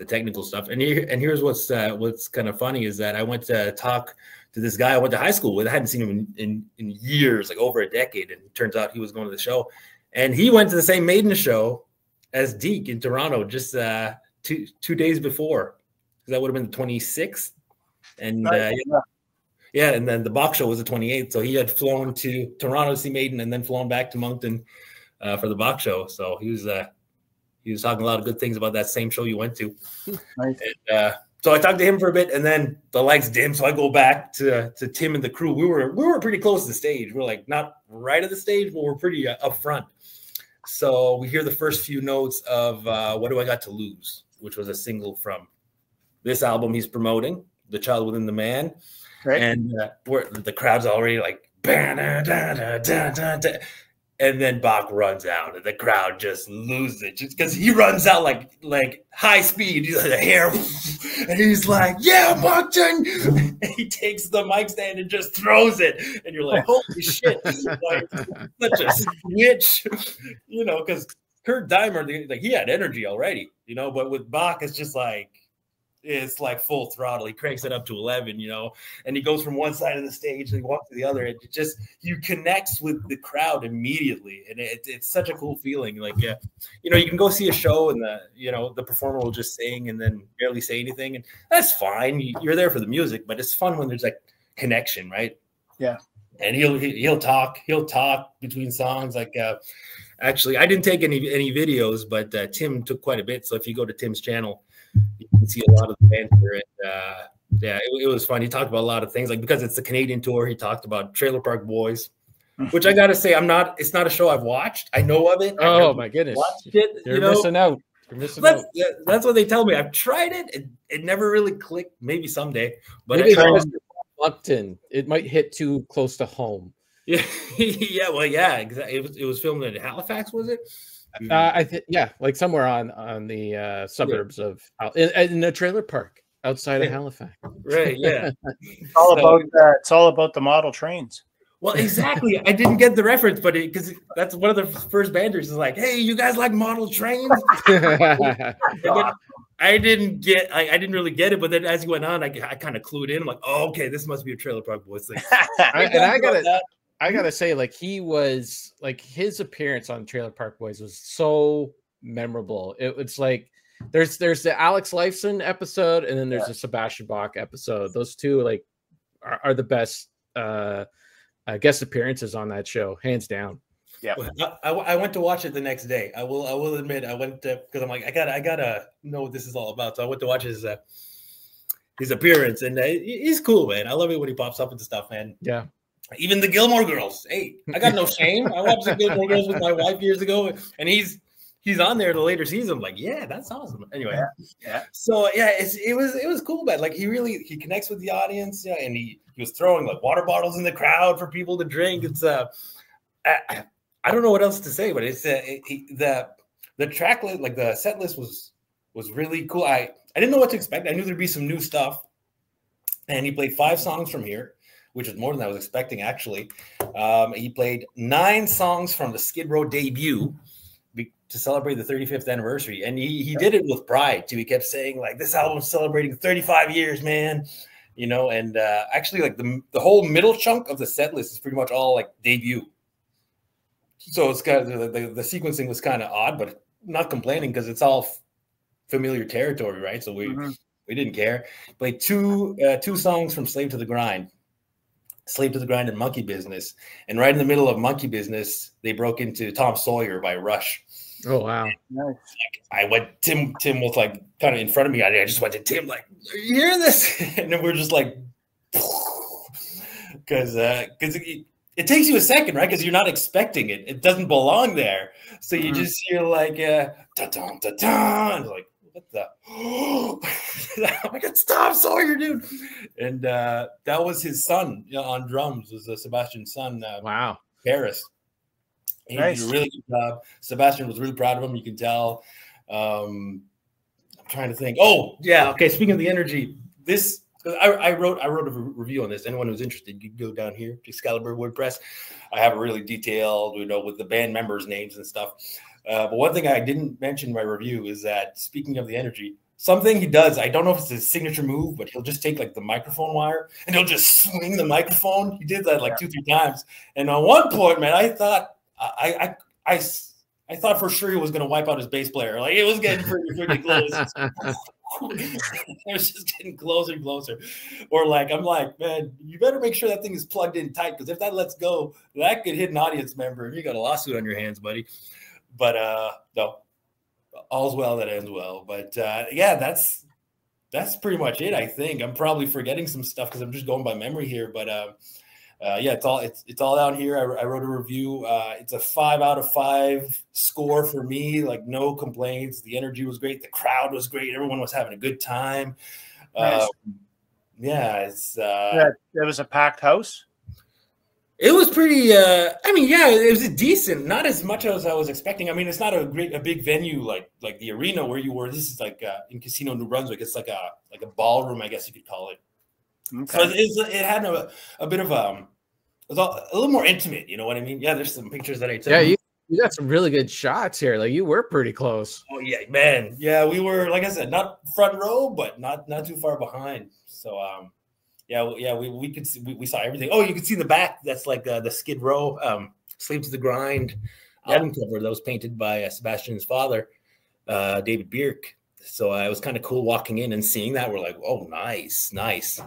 [SPEAKER 2] the technical stuff. And here, and here's what's uh, what's kind of funny is that I went to talk to this guy I went to high school with. I hadn't seen him in, in, in years, like over a decade. And it turns out he was going to the show. And he went to the same Maiden show as Deke in Toronto just uh, two two days before. Because that would have been the 26th. And uh, yeah, yeah, and then the Bach show was the 28th. So he had flown to Toronto to see Maiden and then flown back to Moncton uh, for the Bach show. So he was uh, he was talking a lot of good things about that same show you went to.
[SPEAKER 3] Nice.
[SPEAKER 2] And, uh, so I talked to him for a bit, and then the lights dim. So I go back to to Tim and the crew. We were we were pretty close to the stage. We are like not right at the stage, but we're pretty uh, up front. So we hear the first few notes of uh, "What Do I Got to Lose," which was a single from this album he's promoting, "The Child Within the Man,"
[SPEAKER 3] Right.
[SPEAKER 2] and uh, the crowd's already like. "Ba-da-da-da-da-da-da." And then Bach runs out, and the crowd just loses it, just because he runs out like like high speed, he's like, the hair, and he's like, "Yeah, Moncton!" And he takes the mic stand and just throws it, and you're like, "Holy shit!" Like, such a switch, you know, because Kurt Deimer, like he had energy already, you know, but with Bach, it's just like it's like full throttle. He cranks it up to 11, you know, and he goes from one side of the stage and he walks to the other. It just you connects with the crowd immediately, and it, it's such a cool feeling. Like, yeah, you know, you can go see a show and the you know the performer will just sing and then barely say anything, and that's fine. You- You're there for the music, but it's fun when there's like connection, right?
[SPEAKER 3] Yeah.
[SPEAKER 2] and he'll he- he'll talk he'll talk between songs like uh actually i didn't take any any videos but uh, tim took quite a bit so if you go to tim's channel can see a lot of the banter and uh yeah it, it was fun he talked about a lot of things like because it's the canadian tour he talked about trailer park boys which i gotta say i'm not it's not a show i've watched i know of it
[SPEAKER 1] Oh my goodness.
[SPEAKER 2] watched it
[SPEAKER 1] You're
[SPEAKER 2] you know
[SPEAKER 1] missing out. You're missing
[SPEAKER 2] that's,
[SPEAKER 1] out.
[SPEAKER 2] yeah, that's what they tell me i've tried it it, it never really clicked maybe someday but
[SPEAKER 1] Maybe
[SPEAKER 2] I-
[SPEAKER 1] it's Moncton. It might hit too close to home.
[SPEAKER 2] yeah yeah well yeah exactly it was, it was filmed in halifax was it
[SPEAKER 1] Uh, I think yeah, like somewhere on on the uh, suburbs of in, in a trailer park outside of Halifax.
[SPEAKER 2] right yeah
[SPEAKER 3] It's all
[SPEAKER 2] So-
[SPEAKER 3] about uh, it's all about the model trains.
[SPEAKER 2] Well, exactly. I didn't get the reference, but because that's one of the first banders is like, "Hey, you guys like model trains?" I didn't get, I, I didn't really get it. But then as you went on, I, I kind of clued in. I'm like, "Oh, okay, this must be a Trailer Park Boys thing."
[SPEAKER 1] I- and I gotta
[SPEAKER 2] That-
[SPEAKER 1] I gotta say, like he was like his appearance on Trailer Park Boys was so memorable. It, it's like there's there's the Alex Lifeson episode, and then there's the Sebastian Bach episode. Those two like are, are the best uh, uh guest appearances on that show, hands down.
[SPEAKER 3] Yeah.
[SPEAKER 2] I, I, I went to watch it the next day. I will I will admit I went to because I'm like I gotta I gotta know what this is all about. So I went to watch his uh, his appearance, and uh, he's cool, man. I love it when he pops up into stuff, man.
[SPEAKER 1] Yeah.
[SPEAKER 2] Even the Gilmore Girls. Hey, I got no shame. I watched the Gilmore Girls with my wife years ago, and he's he's on there the later season. I'm like, yeah, that's awesome. Anyway,
[SPEAKER 3] yeah.
[SPEAKER 2] So yeah, it's, it was it was cool, man. Like he really he connects with the audience, yeah, and he he was throwing like water bottles in the crowd for people to drink. It's uh, I, I- I don't know what else to say, but it's uh, it, he, the the track list, like the set list was was really cool. I I didn't know what to expect. I knew there'd be some new stuff, and he played five songs from here, which is more than I was expecting. Actually, um, he played nine songs from the Skid Row debut to celebrate the 35th anniversary, and he he did it with pride too. He kept saying like, "This album's celebrating 35 years, man." You know, and uh, actually, like the the whole middle chunk of the set list is pretty much all like debut. So it's kind of the, the, the sequencing was kind of odd, but not complaining because it's all familiar territory, right? So we
[SPEAKER 3] Mhm.
[SPEAKER 2] we didn't care. Played two uh, two songs from Slave to the Grind, Slave to the Grind and Monkey Business, and right in the middle of Monkey Business, they broke into Tom Sawyer by Rush.
[SPEAKER 1] Oh wow.
[SPEAKER 3] Nice.
[SPEAKER 2] I went Tim. Tim was like kind of in front of me. I, I just went to Tim like, "You hear this?" And then we're just like, because because it, it takes you a second, right? Because you're not expecting it. It doesn't belong there. So you
[SPEAKER 3] Mhm.
[SPEAKER 2] just hear like, uh, da da da da, and like, what the? oh my god, stop Sawyer, dude! And uh, that was his son you know, on drums. Was uh, Sebastian's son, uh,
[SPEAKER 1] Wow.
[SPEAKER 2] Paris. He
[SPEAKER 3] Nice.
[SPEAKER 2] did a really good job. Sebastian was really proud of him. You can tell. Um, I'm trying to think. Oh, yeah. Okay. Speaking of the energy, this I, I wrote I wrote a review on this. Anyone who's interested, you can go down here, to Jexcalibur WordPress. I have a really detailed, you know, with the band members' names and stuff. Uh, but one thing I didn't mention in my review is that speaking of the energy, something he does. I don't know if it's his signature move, but he'll just take like the microphone wire and he'll just swing the microphone. He did that like two, three times. And on one point, man, I thought I I I, I thought for sure he was gonna wipe out his bass player. Like it was getting pretty pretty close. it was just getting closer and closer. Or like I'm like, man, you better make sure that thing is plugged in tight because if that lets go, that could hit an audience member and you got a lawsuit on your hands, buddy. But uh no, all's well that ends well. But uh yeah, that's that's pretty much it. I think I'm probably forgetting some stuff because I'm just going by memory here. But uh, uh, yeah, it's all it's, it's all out here. I, I wrote a review. Uh, it's a five out of five score for me. Like no complaints. The energy was great. The crowd was great. Everyone was having a good time.
[SPEAKER 3] Nice.
[SPEAKER 2] Um, yeah, it's uh,
[SPEAKER 3] Yeah, it was a packed house.
[SPEAKER 2] It was pretty. Uh, I mean, yeah, it was decent. Not as much as I was expecting. I mean, it's not a great, a big venue like like the arena where you were. This is like uh, in Casino New Brunswick. It's like a like a ballroom, I guess you could call it. So
[SPEAKER 3] Okay.
[SPEAKER 2] it, it's- it had a, a bit of um, it was all, a little more intimate. You know what I mean? Yeah, there's some pictures that I took.
[SPEAKER 1] yeah, you, you got some really good shots here. Like you were pretty close.
[SPEAKER 2] Oh yeah, man. Yeah, we were like I said, not front row, but not not too far behind. So um, yeah, yeah, we, we could see, we, we saw everything. Oh, you can see in the back. That's like uh, the Skid Row, um, Slave to the Grind album cover that was painted by uh, Sebastian's father, uh, David Bierk. So uh, it was kind of cool walking in and seeing that. We're like, oh, nice, nice.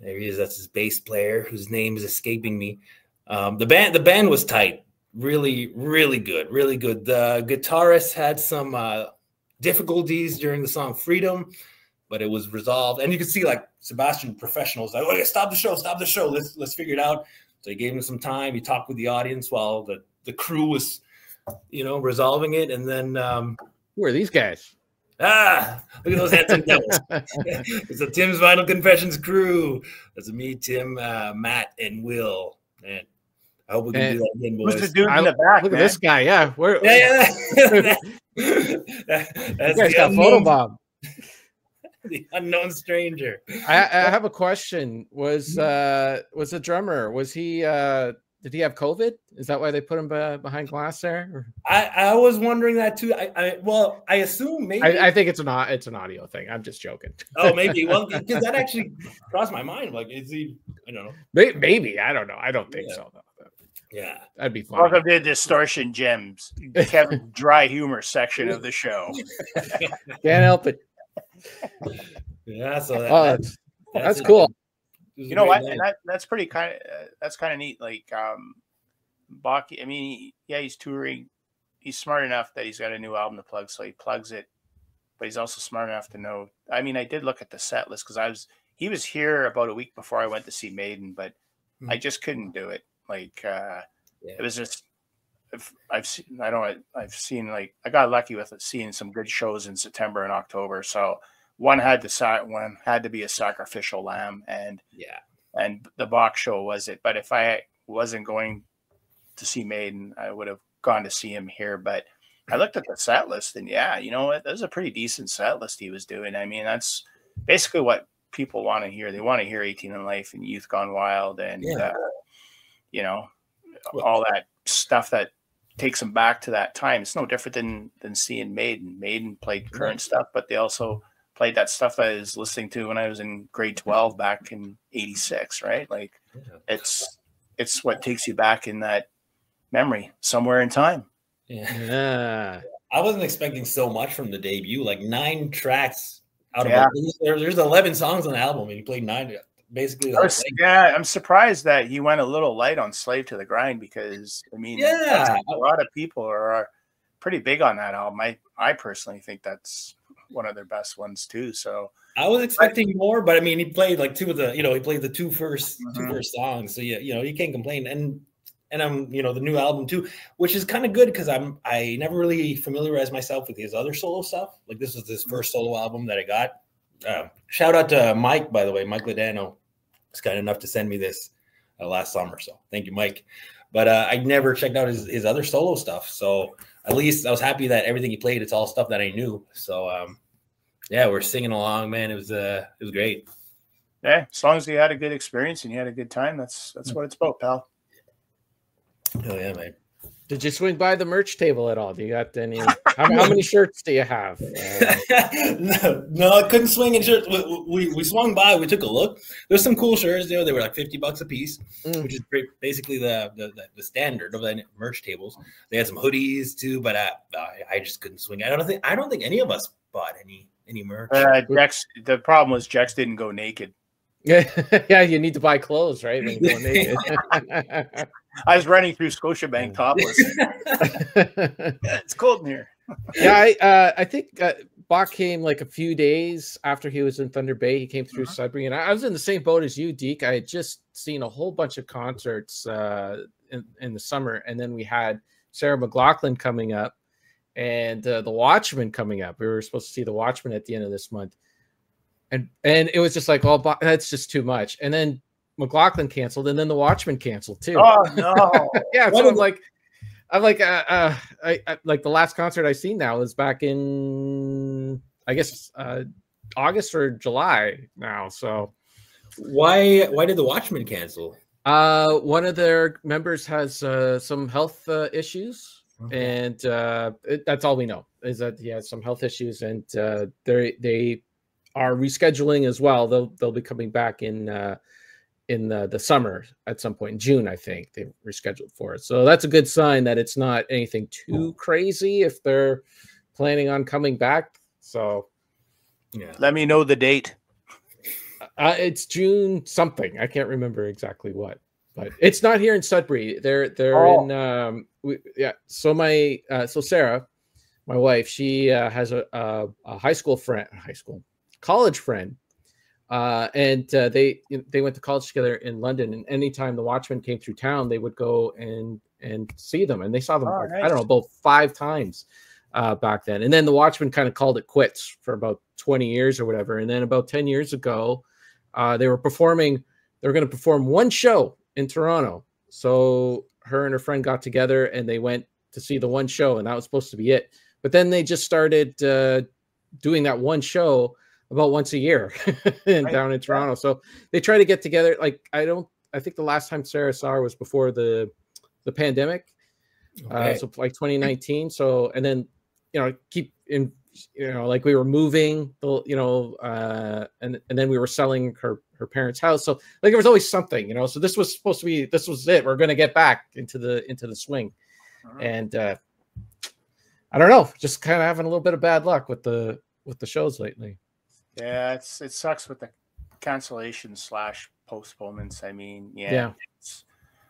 [SPEAKER 2] There he is. That's his bass player, whose name is escaping me. Um, the band, the band was tight. Really, really good. Really good. The guitarist had some uh, difficulties during the song "Freedom," but it was resolved. And you could see like Sebastian, professionals, like, "Oh, yeah, stop the show! Stop the show! Let's let's figure it out." So he gave him some time. He talked with the audience while the the crew was, you know, resolving it. And then um,
[SPEAKER 1] Who are these guys?
[SPEAKER 2] ah, look at those handsome devils. it's the Tim's Vinyl Confessions crew. That's me, Tim, uh, Matt, and Will. And I hope we can
[SPEAKER 1] And
[SPEAKER 2] do that again,
[SPEAKER 3] Who's
[SPEAKER 2] boys.
[SPEAKER 3] the dude
[SPEAKER 1] I-
[SPEAKER 3] in the back?
[SPEAKER 1] Look at this guy. Yeah, where
[SPEAKER 2] Yeah, yeah.
[SPEAKER 1] you
[SPEAKER 2] That's
[SPEAKER 1] guys
[SPEAKER 2] the
[SPEAKER 1] got
[SPEAKER 2] unknown,
[SPEAKER 1] photobomb.
[SPEAKER 2] the unknown stranger.
[SPEAKER 1] I, I have a question. Was uh was the drummer? Was he uh did he have COVID? Is that why they put him behind glass there?
[SPEAKER 2] I, I was wondering that too. I, I well, I assume maybe.
[SPEAKER 1] I, I think it's an it's an audio thing. I'm just joking.
[SPEAKER 2] oh, maybe. Well, because that actually crossed my mind. Like, is he? I don't know.
[SPEAKER 1] May- Maybe I don't know. I don't think
[SPEAKER 2] Yeah.
[SPEAKER 1] so. Though.
[SPEAKER 2] Yeah.
[SPEAKER 1] That'd be fun.
[SPEAKER 3] Welcome to Distortion Gems, Kevin's dry humor section of the show.
[SPEAKER 1] Can't help it.
[SPEAKER 2] Yeah. So that,
[SPEAKER 1] Oh,
[SPEAKER 2] that-
[SPEAKER 1] that's, that's cool.
[SPEAKER 2] It was a
[SPEAKER 3] You know what?
[SPEAKER 2] night.
[SPEAKER 3] And that that's pretty kind of uh, that's kind of neat. Like um, Bach. I mean, yeah, he's touring. He's smart enough that he's got a new album to plug, so he plugs it. But he's also smart enough to know. I mean, I did look at the set list because I was he was here about a week before I went to see Maiden, but I
[SPEAKER 2] Mhm.
[SPEAKER 3] just couldn't do it. Like uh,
[SPEAKER 2] Yeah.
[SPEAKER 3] it was just. I've, I've seen. I don't. I've seen like I got lucky with seeing some good shows in September and October. So one had to sac one had to be a sacrificial lamb, and
[SPEAKER 2] Yeah.
[SPEAKER 3] and the box show was it. But if I wasn't going to see Maiden, I would have gone to see him here. But I looked at the set list, and yeah, you know what? That was a pretty decent set list he was doing. I mean, that's basically what people want to hear. They want to hear 18 and Life and Youth Gone Wild, and
[SPEAKER 2] Yeah.
[SPEAKER 3] uh, you know
[SPEAKER 2] Well-
[SPEAKER 3] all that stuff that takes them back to that time. It's no different than than seeing Maiden. Maiden played mm-hmm. current
[SPEAKER 2] Right.
[SPEAKER 3] stuff, but they also played that stuff that I was listening to when I was in grade mm-hmm. 12 back in 86, right? Like
[SPEAKER 2] Yeah.
[SPEAKER 3] it's it's what takes you back in that memory somewhere in time.
[SPEAKER 2] Yeah.
[SPEAKER 1] Yeah.
[SPEAKER 2] I wasn't expecting so much from the debut. Like nine tracks out of
[SPEAKER 3] Yeah.
[SPEAKER 2] there, there's 11 songs on the album, and he played nine. Basically,
[SPEAKER 3] Was, yeah, I'm surprised that he went a little light on Slave to the Grind because I mean,
[SPEAKER 2] Yeah.
[SPEAKER 3] a lot of people are, are pretty big on that album. I I personally think that's one of their best ones too. So
[SPEAKER 2] I was expecting more, but I mean, he played like two of the, you know, he played the two first, two
[SPEAKER 3] Mhm.
[SPEAKER 2] first songs. So yeah, you know, you can't complain. And and I'm, you know, the new album too, which is kind of good because I'm I never really familiarized myself with his other solo stuff. Like this was his first solo album that I got. Uh, shout out to Mike, by the way, Mike Ladano. Was kind enough to send me this uh, last summer. So thank you, Mike. But uh, I never checked out his, his other solo stuff. So at least I was happy that everything he played, it's all stuff that I knew. So um, yeah, we're singing along, man. It was uh, it was great.
[SPEAKER 3] yeah, as long as you had a good experience and you had a good time, that's that's what it's about, pal.
[SPEAKER 2] Oh yeah, man.
[SPEAKER 1] Did you swing by the merch table at all? Do you got any How, how many shirts do you have? Uh,
[SPEAKER 2] no, no, I couldn't swing in shirts. We, we, we swung by. We took a look. There's some cool shirts there. They were like fifty bucks a piece,
[SPEAKER 1] Mm.
[SPEAKER 2] which is pretty, basically the, the the the standard of the merch tables. They had some hoodies too, but I, I, I just couldn't swing. I don't think I don't think any of us bought any any merch.
[SPEAKER 3] Uh, Jex, the problem was Jex didn't go naked.
[SPEAKER 1] yeah, yeah, you need to buy clothes, right? When you go naked.
[SPEAKER 3] I was running through Scotiabank topless. it's cold in here.
[SPEAKER 1] Yeah, I uh, I think uh, Bach came like a few days after he was in Thunder Bay. He came through Sudbury, and I, was in the same boat as you, Deke. I had just seen a whole bunch of concerts uh, in in the summer, and then we had Sarah McLachlan coming up, and uh, the Watchmen coming up. We were supposed to see the Watchmen at the end of this month, and and it was just like, well, Bach, that's just too much. And then McLaughlin canceled, and then the Watchmen canceled too.
[SPEAKER 3] Oh no!
[SPEAKER 1] yeah,
[SPEAKER 2] What
[SPEAKER 1] so I'm like, I'm like, uh, uh I, I like the last concert I seen now is back in, I guess, uh August or July now. So,
[SPEAKER 2] why why did the Watchmen cancel?
[SPEAKER 1] uh, one of their members has uh, some health uh, issues, and uh, it, that's all we know is that he has some health issues, and uh, they they are rescheduling as well. They'll they'll be coming back in uh, in the, the summer at some point in June, I think they rescheduled for it. So that's a good sign that it's not anything too crazy if they're planning on coming back. So
[SPEAKER 2] Yeah.
[SPEAKER 3] Let me know the date.
[SPEAKER 1] uh, it's June something. I can't remember exactly what, but it's not here in Sudbury. They're they're
[SPEAKER 3] Oh.
[SPEAKER 1] in um we, yeah. So my uh, so Sarah, my wife, she uh, has a, a a high school friend, high school college friend, uh, and uh, they they went to college together in London. And anytime the Watchmen came through town, they would go and and see them, and they saw them.
[SPEAKER 3] Oh,
[SPEAKER 1] like, I don't know, about five times uh, back then. And then the Watchmen kind of called it quits for about 20 years or whatever. And then about 10 years ago, uh, they were performing, they were going to perform one show in Toronto. So her and her friend got together and they went to see the one show, and that was supposed to be it. But then they just started uh, doing that one show about once a year and
[SPEAKER 3] Right.
[SPEAKER 1] down in Toronto. So they try to get together. Like, I don't, I think the last time Sarah saw her was before the the pandemic uh,
[SPEAKER 2] Okay.
[SPEAKER 1] so like 2019 so and then you know keep in you know like we were moving the you know uh and and then we were selling her her parents house so like there was always something you know so this was supposed to be this was it we're going to get back into the into the swing and uh i don't know just kind of having a little bit of bad luck with the with the shows lately
[SPEAKER 3] Yeah, it's it sucks with the cancellations slash postponements. I mean, yeah,
[SPEAKER 1] Yeah.
[SPEAKER 3] it's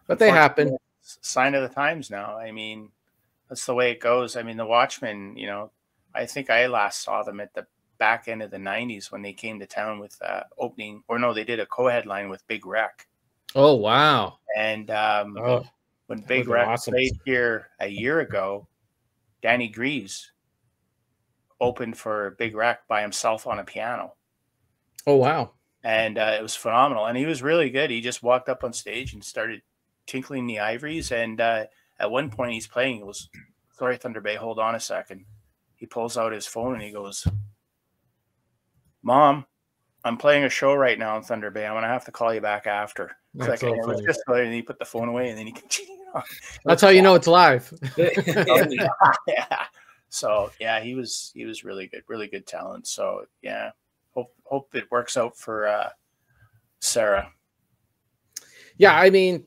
[SPEAKER 1] but they happen
[SPEAKER 3] unfortunately, it's a sign of the times now. I mean, that's the way it goes. I mean, the Watchmen. You know, I think I last saw them at the back end of the '90s when they came to town with uh, opening, or no, they did a co-headline with Big Wreck.
[SPEAKER 1] oh wow
[SPEAKER 3] And um,
[SPEAKER 1] oh
[SPEAKER 3] when Big Wreck
[SPEAKER 1] awesome.
[SPEAKER 3] played here a year ago, Danny Greaves opened for Big Wreck by himself on a piano.
[SPEAKER 1] oh wow
[SPEAKER 3] and uh, it was phenomenal. And he was really good. He just walked up on stage and started tinkling the ivories. And uh, at one point, he's playing. It was sorry, Thunder Bay. Hold on a second. He pulls out his phone and he goes, "Mom, I'm playing a show right now in Thunder Bay. I'm gonna have to call you back after." It's
[SPEAKER 1] That's
[SPEAKER 3] like,
[SPEAKER 1] so
[SPEAKER 3] and was just and he put the phone away and then he continued on.
[SPEAKER 1] that's how you know it's live
[SPEAKER 3] yeah. So yeah, he was he was really good, really good talent. So yeah, hope hope it works out for uh, Sarah.
[SPEAKER 1] yeah i mean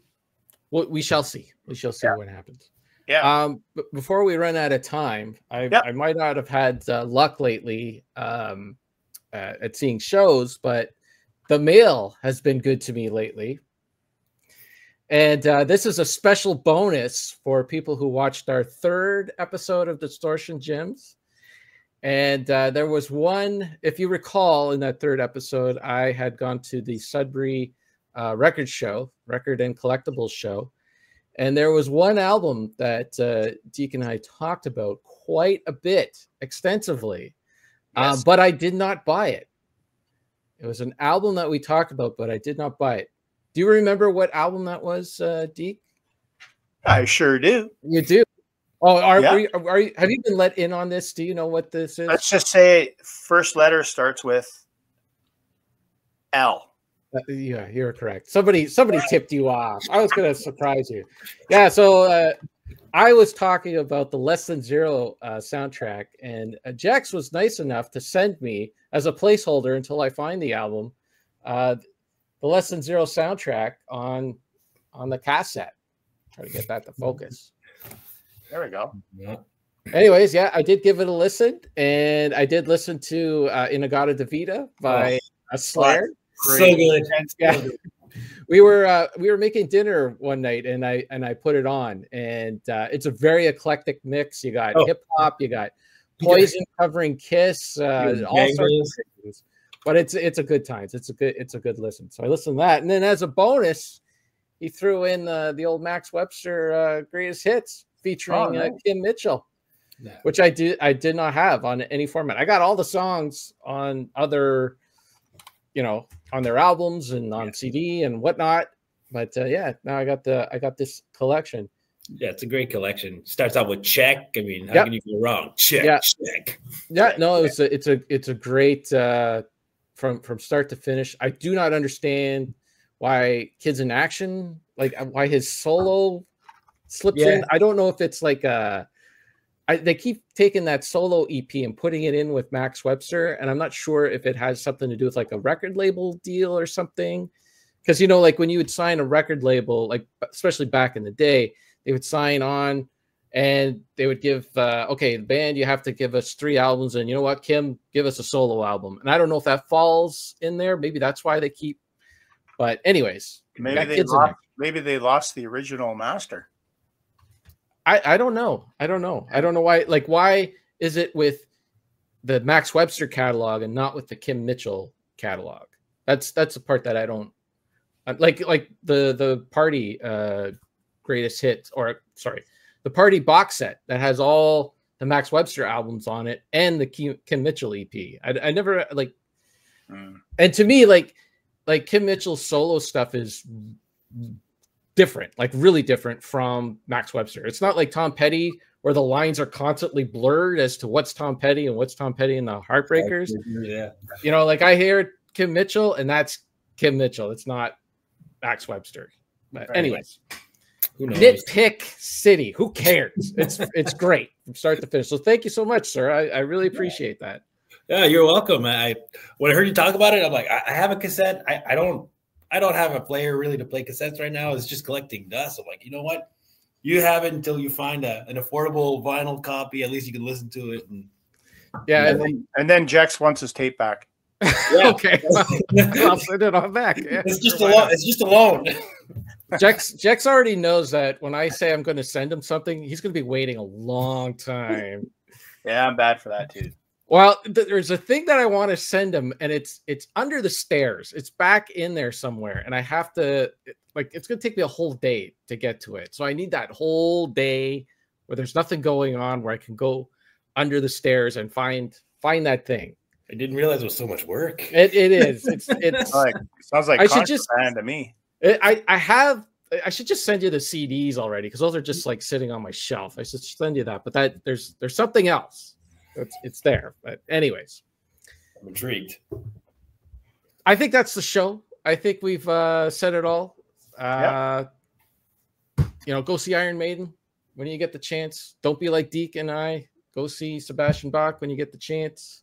[SPEAKER 1] we, we shall see we shall see
[SPEAKER 3] Yeah.
[SPEAKER 1] what happens
[SPEAKER 3] Yeah.
[SPEAKER 1] Um, but before we run out of time, I. I might not have had uh, luck lately um, uh, at seeing shows, but the mail has been good to me lately. And uh, this is a special bonus for people who watched our third episode of Distortion Gems. And uh, there was one, if you recall, in that third episode, I had gone to the Sudbury uh, record show, record and collectibles show. And there was one album that uh, Deke and I talked about quite a bit, extensively, um,
[SPEAKER 3] Yes.
[SPEAKER 1] but I did not buy it. It was an album that we talked about, but I did not buy it. Do you remember what album that was, uh, Deke?
[SPEAKER 3] I sure do.
[SPEAKER 1] You do. Oh, are,
[SPEAKER 3] Yeah.
[SPEAKER 1] are, you, are you? Have you been let in on this? Do you know what this is?
[SPEAKER 3] Let's just say first letter starts with L.
[SPEAKER 1] Uh, yeah, you're correct. Somebody somebody tipped you off. I was gonna surprise you. Yeah, so uh I was talking about the Less Than Zero uh, soundtrack, and uh, Jex was nice enough to send me as a placeholder until I find the album, uh, the Less Than Zero soundtrack on on the cassette. Try to get that to focus.
[SPEAKER 3] There we go.
[SPEAKER 2] Yeah.
[SPEAKER 1] Anyways, yeah, I did give it a listen, and I did listen to uh, In-A-Gadda-Da-Vida by uh, Slayer.
[SPEAKER 2] So good.
[SPEAKER 1] Yeah. we were uh, we were making dinner one night and I and I put it on and uh, it's a very eclectic mix. You got
[SPEAKER 2] Oh.
[SPEAKER 1] hip hop, you got Poison covering Kiss, uh, all sorts of things. But it's it's a good times. It's a good it's a good listen. So I listened to that, and then as a bonus, he threw in uh, the old Max Webster uh, greatest hits featuring
[SPEAKER 3] Oh,
[SPEAKER 1] uh. Kim Mitchell
[SPEAKER 2] Yeah.
[SPEAKER 1] which I did I did not have on any format. I got all the songs on other, you know, on their albums and on CD and whatnot. But uh, yeah, now I got the I got this collection.
[SPEAKER 2] Yeah, it's a great collection. Starts out with check. I mean, how
[SPEAKER 1] Yep.
[SPEAKER 2] can you go wrong? Check,
[SPEAKER 1] Yeah.
[SPEAKER 2] check.
[SPEAKER 1] Yeah, no, it's a it's a it's a great uh, from from start to finish. I do not understand why Kids in Action like uh, why his solo slips
[SPEAKER 2] Yeah.
[SPEAKER 1] in. I don't know if it's like uh they keep taking that solo EP and putting it in with Max Webster, and I'm not sure if it has something to do with like a record label deal or something. Because you know, like when you would sign a record label, like especially back in the day, they would sign on and they would give uh okay the band you have to give us three albums and you know what kim give us a solo album. And i don't know if that falls in there. Maybe that's why they keep but anyways
[SPEAKER 3] Maybe they lost, maybe they lost the original master.
[SPEAKER 1] i i don't know. I don't know. I don't know why like why is it with the max webster catalog and not with the kim mitchell catalog? That's that's the part that i don't like like the the party uh greatest hits or sorry the party box set that has all the max webster albums on it and the kim, kim mitchell ep I, I never like
[SPEAKER 3] Mm.
[SPEAKER 1] and to me like like kim mitchell's solo stuff is different like really different from max webster it's not like tom petty where the lines are constantly blurred as to what's tom petty and what's tom petty and the heartbreakers
[SPEAKER 2] Yeah.
[SPEAKER 1] you know like i hear kim mitchell and that's kim mitchell it's not max webster but
[SPEAKER 3] Right.
[SPEAKER 1] anyways
[SPEAKER 2] Who knows?
[SPEAKER 1] nitpick city who cares it's it's great from start to finish so thank you so much sir i, I really appreciate that
[SPEAKER 2] Yeah, you're welcome. I when I heard you talk about it, I'm like, I, I have a cassette. I, I don't I don't have a player really to play cassettes right now. It's just collecting dust. I'm like, you know what? You have it until you find a, an affordable vinyl copy. At least you can listen to it. And
[SPEAKER 1] yeah
[SPEAKER 3] And then, and then Jex wants his tape back.
[SPEAKER 2] Yeah.
[SPEAKER 1] okay i'll send it on back Yeah,
[SPEAKER 2] it's just a
[SPEAKER 1] why
[SPEAKER 2] loan. It's just a loan.
[SPEAKER 1] Not? Jex, Jex already knows that when I say I'm going to send him something, he's going to be waiting a long time.
[SPEAKER 3] Yeah, I'm bad for that too.
[SPEAKER 1] Well, th- there's a thing that I want to send him, and it's it's under the stairs. It's back in there somewhere, and I have to like it's going to take me a whole day to get to it. So I need that whole day where there's nothing going on, where I can go under the stairs and find find that thing.
[SPEAKER 2] I didn't realize it was so much work.
[SPEAKER 1] It, it is. It's it's.
[SPEAKER 3] Like sounds like
[SPEAKER 1] I should just-
[SPEAKER 3] contraband to me.
[SPEAKER 1] It- I I have. I should just send you the CDs already because those are just like sitting on my shelf. I should send you that, but that there's there's something else. It's it's there. But anyways,
[SPEAKER 2] I'm intrigued.
[SPEAKER 1] I think that's the show. I think we've uh, said it all. Uh, You know, go see Iron Maiden when you get the chance. Don't be like Deke and I. Go see Sebastian Bach when you get the chance.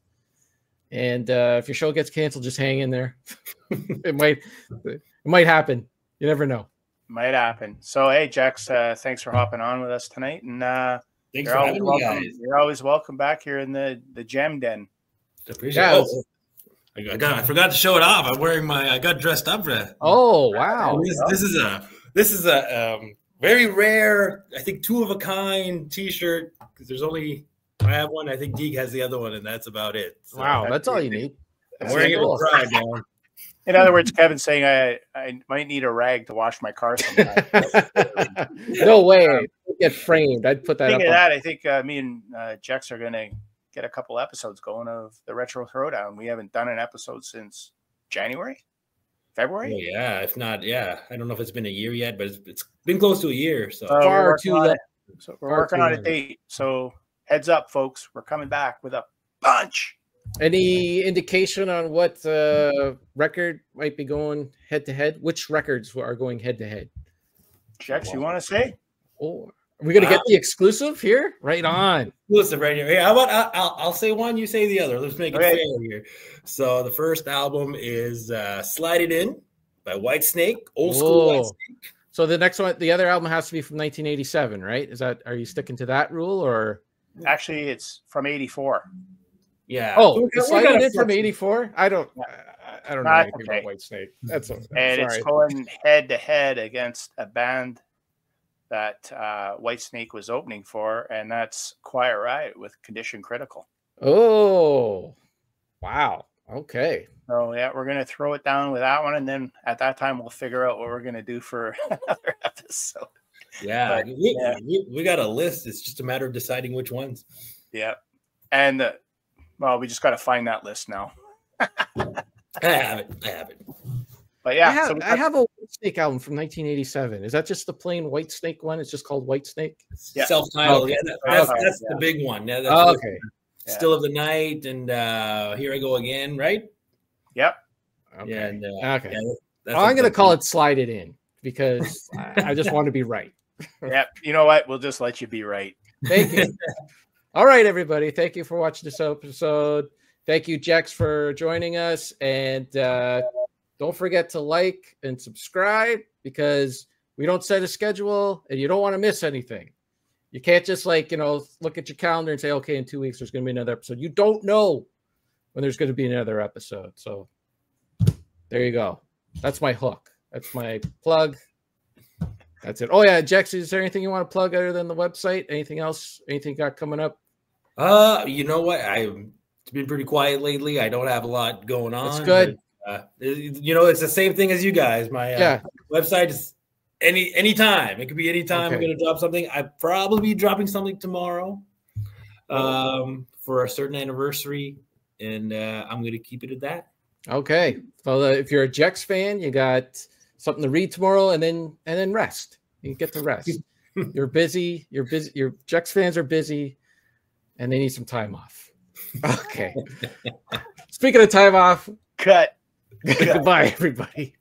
[SPEAKER 1] And uh, if your show gets canceled, just hang in there. it might it might happen. You never know.
[SPEAKER 3] Might happen. So hey, Jex, uh, thanks for hopping on with us tonight, and uh,
[SPEAKER 2] Thanks
[SPEAKER 3] you're
[SPEAKER 2] for
[SPEAKER 3] always
[SPEAKER 2] having me,
[SPEAKER 3] welcome.
[SPEAKER 2] guys.
[SPEAKER 3] You're always welcome back here in the the Gem Den.
[SPEAKER 2] Appreciate
[SPEAKER 1] Yeah,
[SPEAKER 2] it. Oh, I got. I forgot to show it off. I'm wearing my. I got dressed up for that.
[SPEAKER 1] Oh wow!
[SPEAKER 2] this, this is a. This is a um, very rare. I think two of a kind T-shirt because there's only. I have one. I think Deke has the other one, and that's about it. So
[SPEAKER 1] Wow, that's all you need.
[SPEAKER 2] I'm wearing it with pride now.
[SPEAKER 3] In other words, Kevin's saying I I might need a rag to wash my car sometime.
[SPEAKER 1] no way. You'd Get framed. I'd put that up.
[SPEAKER 3] Of that, I think uh, me and uh, Jex are going to get a couple episodes going of the Retro Throwdown. We haven't done an episode since January,
[SPEAKER 2] Oh,
[SPEAKER 3] February.
[SPEAKER 2] yeah, if not, yeah. I don't know if it's been a year yet, but it's, it's been close to a year. So
[SPEAKER 3] So
[SPEAKER 1] Far too
[SPEAKER 3] on So we're
[SPEAKER 1] Far
[SPEAKER 3] working on a date. So heads up, folks. We're coming back with a bunch.
[SPEAKER 1] Any indication on what uh, record might be going head to head? Which records are going head to head?
[SPEAKER 3] Jex, you want to say?
[SPEAKER 1] Or Are we gonna get the exclusive here? Right on.
[SPEAKER 2] Exclusive right here. Yeah, how about I- I'll, I'll say one, you say the other. Let's make it
[SPEAKER 3] Okay.
[SPEAKER 2] fair here. So the first album is uh, "Slide It In" by Whitesnake, old school White Snake.
[SPEAKER 1] So the next one, the other album has to be from 1987, right? Is that are you sticking to that rule or?
[SPEAKER 3] Actually, it's from '84.
[SPEAKER 2] Yeah.
[SPEAKER 1] Oh,
[SPEAKER 2] We
[SPEAKER 1] it's
[SPEAKER 2] got- we got a
[SPEAKER 1] in from '84. I don't. I, I don't know
[SPEAKER 3] That's
[SPEAKER 1] anything
[SPEAKER 3] okay.
[SPEAKER 1] about Whitesnake. That's okay.
[SPEAKER 3] and
[SPEAKER 1] Sorry.
[SPEAKER 3] it's going head to head against a band that uh, Whitesnake was opening for, and that's Quiet Riot with Condition Critical.
[SPEAKER 1] Oh, wow. Okay.
[SPEAKER 3] So yeah, we're gonna throw it down with that one, and then at that time we'll figure out what we're gonna do for another episode.
[SPEAKER 2] Yeah,
[SPEAKER 3] But,
[SPEAKER 2] we,
[SPEAKER 3] yeah.
[SPEAKER 2] We, we got a list. It's just a matter of deciding which ones.
[SPEAKER 3] Yeah, and uh, well, we just got to find that list now.
[SPEAKER 2] I have it. I have it.
[SPEAKER 3] But yeah,
[SPEAKER 1] I have,
[SPEAKER 3] so we
[SPEAKER 1] I have a Whitesnake album from 1987. Is that just the plain Whitesnake one? It's just called Whitesnake.
[SPEAKER 3] Yeah.
[SPEAKER 2] Self-titled.
[SPEAKER 1] Okay.
[SPEAKER 2] Yeah, that- that's,
[SPEAKER 3] Okay.
[SPEAKER 2] that's
[SPEAKER 3] Yeah.
[SPEAKER 2] the big one. Yeah, that's
[SPEAKER 1] Oh, okay.
[SPEAKER 3] Yeah.
[SPEAKER 2] Still of the night and uh here I go again, right?
[SPEAKER 3] yep.
[SPEAKER 1] Okay.
[SPEAKER 2] Yeah, and, uh,
[SPEAKER 1] okay.
[SPEAKER 2] yeah, that's
[SPEAKER 1] I'm gonna call it "Slide It In" because I, I just want to be right.
[SPEAKER 3] Yep. You know what? We'll just let you be right.
[SPEAKER 1] Thank you. All right, everybody. Thank you for watching this episode. Thank you, Jex, for joining us. And uh, don't forget to like and subscribe because we don't set a schedule and you don't want to miss anything. You can't just like, you know, look at your calendar and say, okay, in two weeks there's going to be another episode. You don't know when there's going to be another episode. So there you go. That's my hook. That's my plug. That's it. Oh yeah, Jex, is there anything you want to plug other than the website? Anything else? Anything got coming up?
[SPEAKER 2] Uh, you know what? I it's been pretty quiet lately. I don't have a lot going on.
[SPEAKER 1] That's good.
[SPEAKER 2] but, uh, you know, it's the same thing as you guys. My uh,
[SPEAKER 1] Yeah.
[SPEAKER 2] website is any anytime. It could be anytime. I'm going to drop something. I probably be dropping something tomorrow, um, for a certain anniversary, and uh, I'm going to keep it at that.
[SPEAKER 1] Okay. Well, uh, if you're a Jex fan, you got something to read tomorrow, and then and then rest. You get to rest. you're busy. You're busy. Your Jex fans are busy, and they need some time off. Okay. Speaking of time off,
[SPEAKER 3] Cut.
[SPEAKER 1] goodbye, everybody.